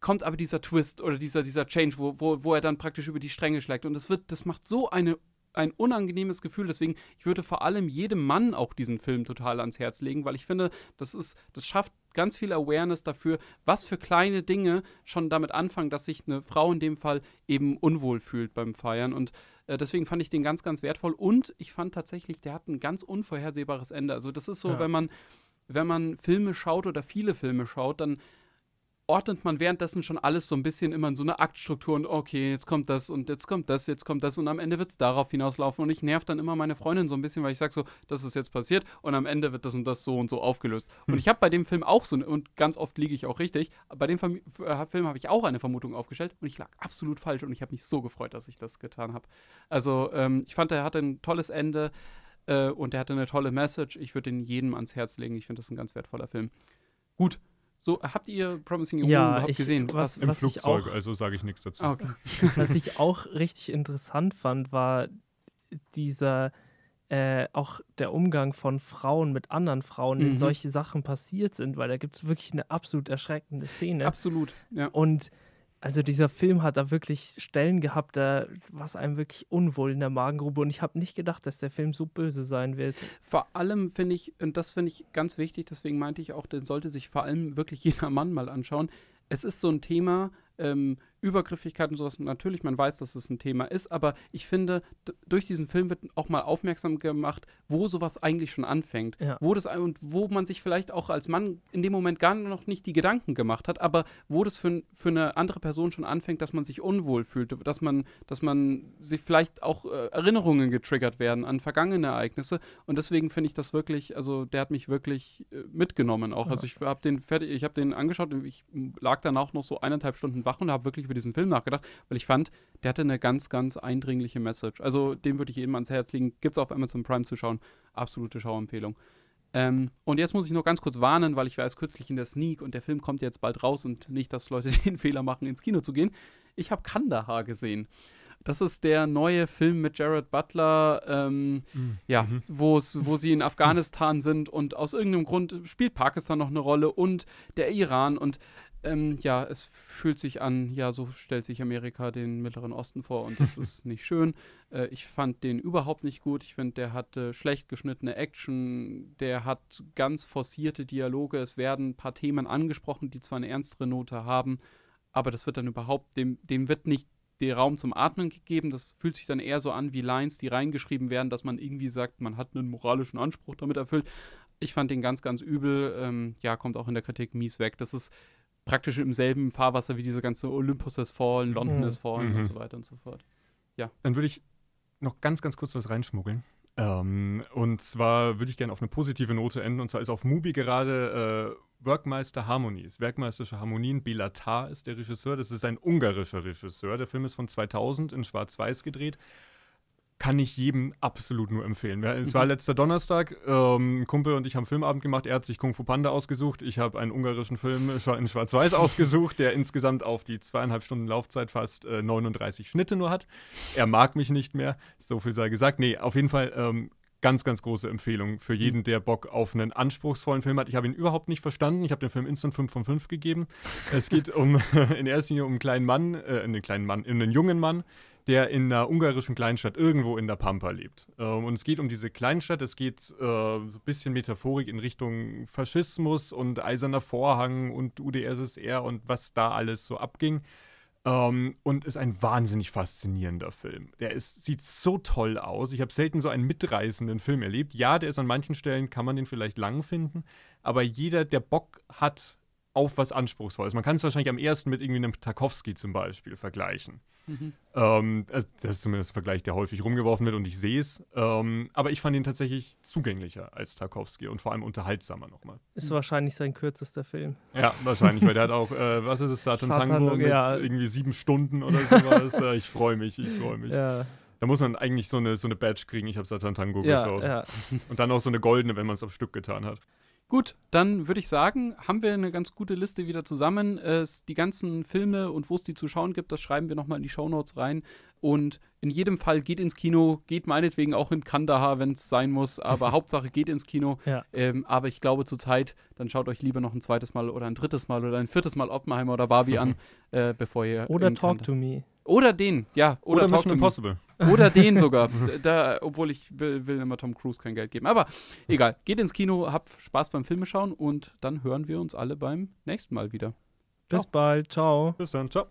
kommt aber dieser Twist oder dieser, dieser Change, wo, wo, wo er dann praktisch über die Stränge schlägt. Und das wird, das macht so eine, ein unangenehmes Gefühl. Deswegen, ich würde vor allem jedem Mann auch diesen Film total ans Herz legen, weil ich finde, das ist, das schafft ganz viel Awareness dafür, was für kleine Dinge schon damit anfangen, dass sich eine Frau in dem Fall eben unwohl fühlt beim Feiern. Und äh, deswegen fand ich den ganz, ganz wertvoll. Und ich fand tatsächlich, der hat ein ganz unvorhersehbares Ende. Also das ist so, Ja. wenn man, wenn man Filme schaut oder viele Filme schaut, dann ordnet man währenddessen schon alles so ein bisschen immer in so eine Aktstruktur und okay, jetzt kommt das und jetzt kommt das, jetzt kommt das und am Ende wird es darauf hinauslaufen und ich nerv dann immer meine Freundin so ein bisschen, weil ich sage so, das ist jetzt passiert und am Ende wird das und das so und so aufgelöst. Und ich habe bei dem Film auch so, und ganz oft liege ich auch richtig, bei dem äh, Film habe ich auch eine Vermutung aufgestellt und ich lag absolut falsch und ich habe mich so gefreut, dass ich das getan habe. Also ähm, ich fand, er hatte ein tolles Ende äh, und er hatte eine tolle Message. Ich würde ihn jedem ans Herz legen. Ich finde das ein ganz wertvoller Film. Gut. So, habt ihr Promising Young Ja, Woman überhaupt ich- gesehen? was- Im was ich Flugzeug, auch- also sage ich nichts dazu. Ah, okay. Was ich auch richtig interessant fand, war dieser äh, auch der Umgang von Frauen mit anderen Frauen, Mhm. denen solche Sachen passiert sind, weil da gibt es wirklich eine absolut erschreckende Szene. Absolut. Ja. Und also dieser Film hat da wirklich Stellen gehabt, da was einem wirklich unwohl in der Magengrube. Und ich habe nicht gedacht, dass der Film so böse sein wird. Vor allem finde ich, und das finde ich ganz wichtig, deswegen meinte ich auch, den sollte sich vor allem wirklich jeder Mann mal anschauen. Es ist so ein Thema, ähm, Übergriffigkeit und sowas. Natürlich, man weiß, dass es ein Thema ist, aber ich finde, durch diesen Film wird auch mal aufmerksam gemacht, wo sowas eigentlich schon anfängt. Ja. Wo das und wo man sich vielleicht auch als Mann in dem Moment gar noch nicht die Gedanken gemacht hat, aber wo das für, für eine andere Person schon anfängt, dass man sich unwohl fühlt, dass man, dass man sich vielleicht auch äh, Erinnerungen getriggert werden an vergangene Ereignisse. Und deswegen finde ich das wirklich, also der hat mich wirklich äh, mitgenommen auch. Ja. Also ich habe den fertig, ich habe den angeschaut und ich lag danach noch so eineinhalb Stunden wach und habe wirklich über diesen Film nachgedacht, weil ich fand, der hatte eine ganz, ganz eindringliche Message. Also den würde ich jedem ans Herz legen. Gibt es auf Amazon Prime zu schauen. Absolute Schauempfehlung. Ähm, und jetzt muss ich noch ganz kurz warnen, weil ich war erst kürzlich in der Sneak und der Film kommt jetzt bald raus und nicht, dass Leute den Fehler machen, ins Kino zu gehen. Ich habe Kandahar gesehen. Das ist der neue Film mit Jared Butler, ähm, Mhm. ja, Mhm. wo's, wo sie in Afghanistan sind und aus irgendeinem Grund spielt Pakistan noch eine Rolle und der Iran und ähm, ja, es fühlt sich an, ja, so stellt sich Amerika den Mittleren Osten vor und das ist nicht schön. Äh, ich fand den überhaupt nicht gut. Ich finde, der hatte schlecht geschnittene Action, der hat ganz forcierte Dialoge. Es werden ein paar Themen angesprochen, die zwar eine ernstere Note haben, aber das wird dann überhaupt, dem, dem wird nicht der Raum zum Atmen gegeben. Das fühlt sich dann eher so an wie Lines, die reingeschrieben werden, dass man irgendwie sagt, man hat einen moralischen Anspruch damit erfüllt. Ich fand den ganz, ganz übel. Ähm, ja, kommt auch in der Kritik mies weg. Das ist praktisch im selben Fahrwasser wie diese ganze Olympus has fallen, London Mhm. has fallen Mhm. und so weiter und so fort. Dann würde ich noch ganz, ganz kurz was reinschmuggeln. Ähm, und zwar würde ich gerne auf eine positive Note enden. Und zwar ist auf Mubi gerade äh, Workmeister Harmonies, Werkmeisterische Harmonien. Belatar ist der Regisseur. Das ist ein ungarischer Regisseur. Der Film ist von 2000 in Schwarz-Weiß gedreht. Kann ich jedem absolut nur empfehlen. Es war Mhm. letzter Donnerstag. Ähm, Kumpel und ich haben Filmabend gemacht. Er hat sich Kung Fu Panda ausgesucht. Ich habe einen ungarischen Film in Schwarz-Weiß ausgesucht, der insgesamt auf die zweieinhalb Stunden Laufzeit fast äh, 39 Schnitte nur hat. Er mag mich nicht mehr. So viel sei gesagt. Nee, auf jeden Fall ähm, ganz, ganz große Empfehlung für jeden, der Bock auf einen anspruchsvollen Film hat. Ich habe ihn überhaupt nicht verstanden. Ich habe dem Film instant 5 von 5 gegeben. Es geht um in erster Linie um einen kleinen Mann, äh, einen kleinen Mann, einen jungen Mann, der in einer ungarischen Kleinstadt irgendwo in der Pampa lebt. Ähm, und es geht um diese Kleinstadt, es geht äh, so ein bisschen Metaphorik in Richtung Faschismus und Eiserner Vorhang und UdSSR und was da alles so abging. Ähm, und ist ein wahnsinnig faszinierender Film. Der ist, sieht so toll aus. Ich habe selten so einen mitreißenden Film erlebt. Ja, der ist an manchen Stellen, kann man den vielleicht lang finden, aber jeder, der Bock hat auf was Anspruchsvolles. Man kann es wahrscheinlich am ersten mit irgendwie einem Tarkovsky zum Beispiel vergleichen. Mhm. Ähm, also das ist zumindest ein Vergleich, der häufig rumgeworfen wird und ich sehe es. Ähm, aber ich fand ihn tatsächlich zugänglicher als Tarkovsky und vor allem unterhaltsamer nochmal. Ist wahrscheinlich sein kürzester Film. Ja, wahrscheinlich, weil der hat auch, äh, was ist es, Satan, Satan Tango mit ja. irgendwie sieben Stunden oder sowas. Ich freue mich, ich freue mich. Ja. Da muss man eigentlich so eine, so eine Badge kriegen, ich habe Satan Tango ja, geschaut. Und dann auch so eine goldene, wenn man es auf Stück getan hat. Gut, dann würde ich sagen, haben wir eine ganz gute Liste wieder zusammen. Äh, die ganzen Filme und wo es die zu schauen gibt, das schreiben wir nochmal in die Shownotes rein. Und in jedem Fall geht ins Kino, geht meinetwegen auch in Kandahar, wenn es sein muss, aber Hauptsache geht ins Kino. Ja. Ähm, aber ich glaube zurzeit, dann schaut euch lieber noch ein zweites Mal oder ein drittes Mal oder ein viertes Mal Oppenheimer oder Barbie an, äh, bevor ihr. Oder Talk Kandahar. to Me. Oder den, ja. Oder, oder Mission Impossible. Oder den sogar. da, obwohl ich will, will, immer Tom Cruise kein Geld geben. Aber egal. Geht ins Kino, habt Spaß beim Filmeschauen und dann hören wir uns alle beim nächsten Mal wieder. Bis bald. Ciao. Bis dann. Ciao.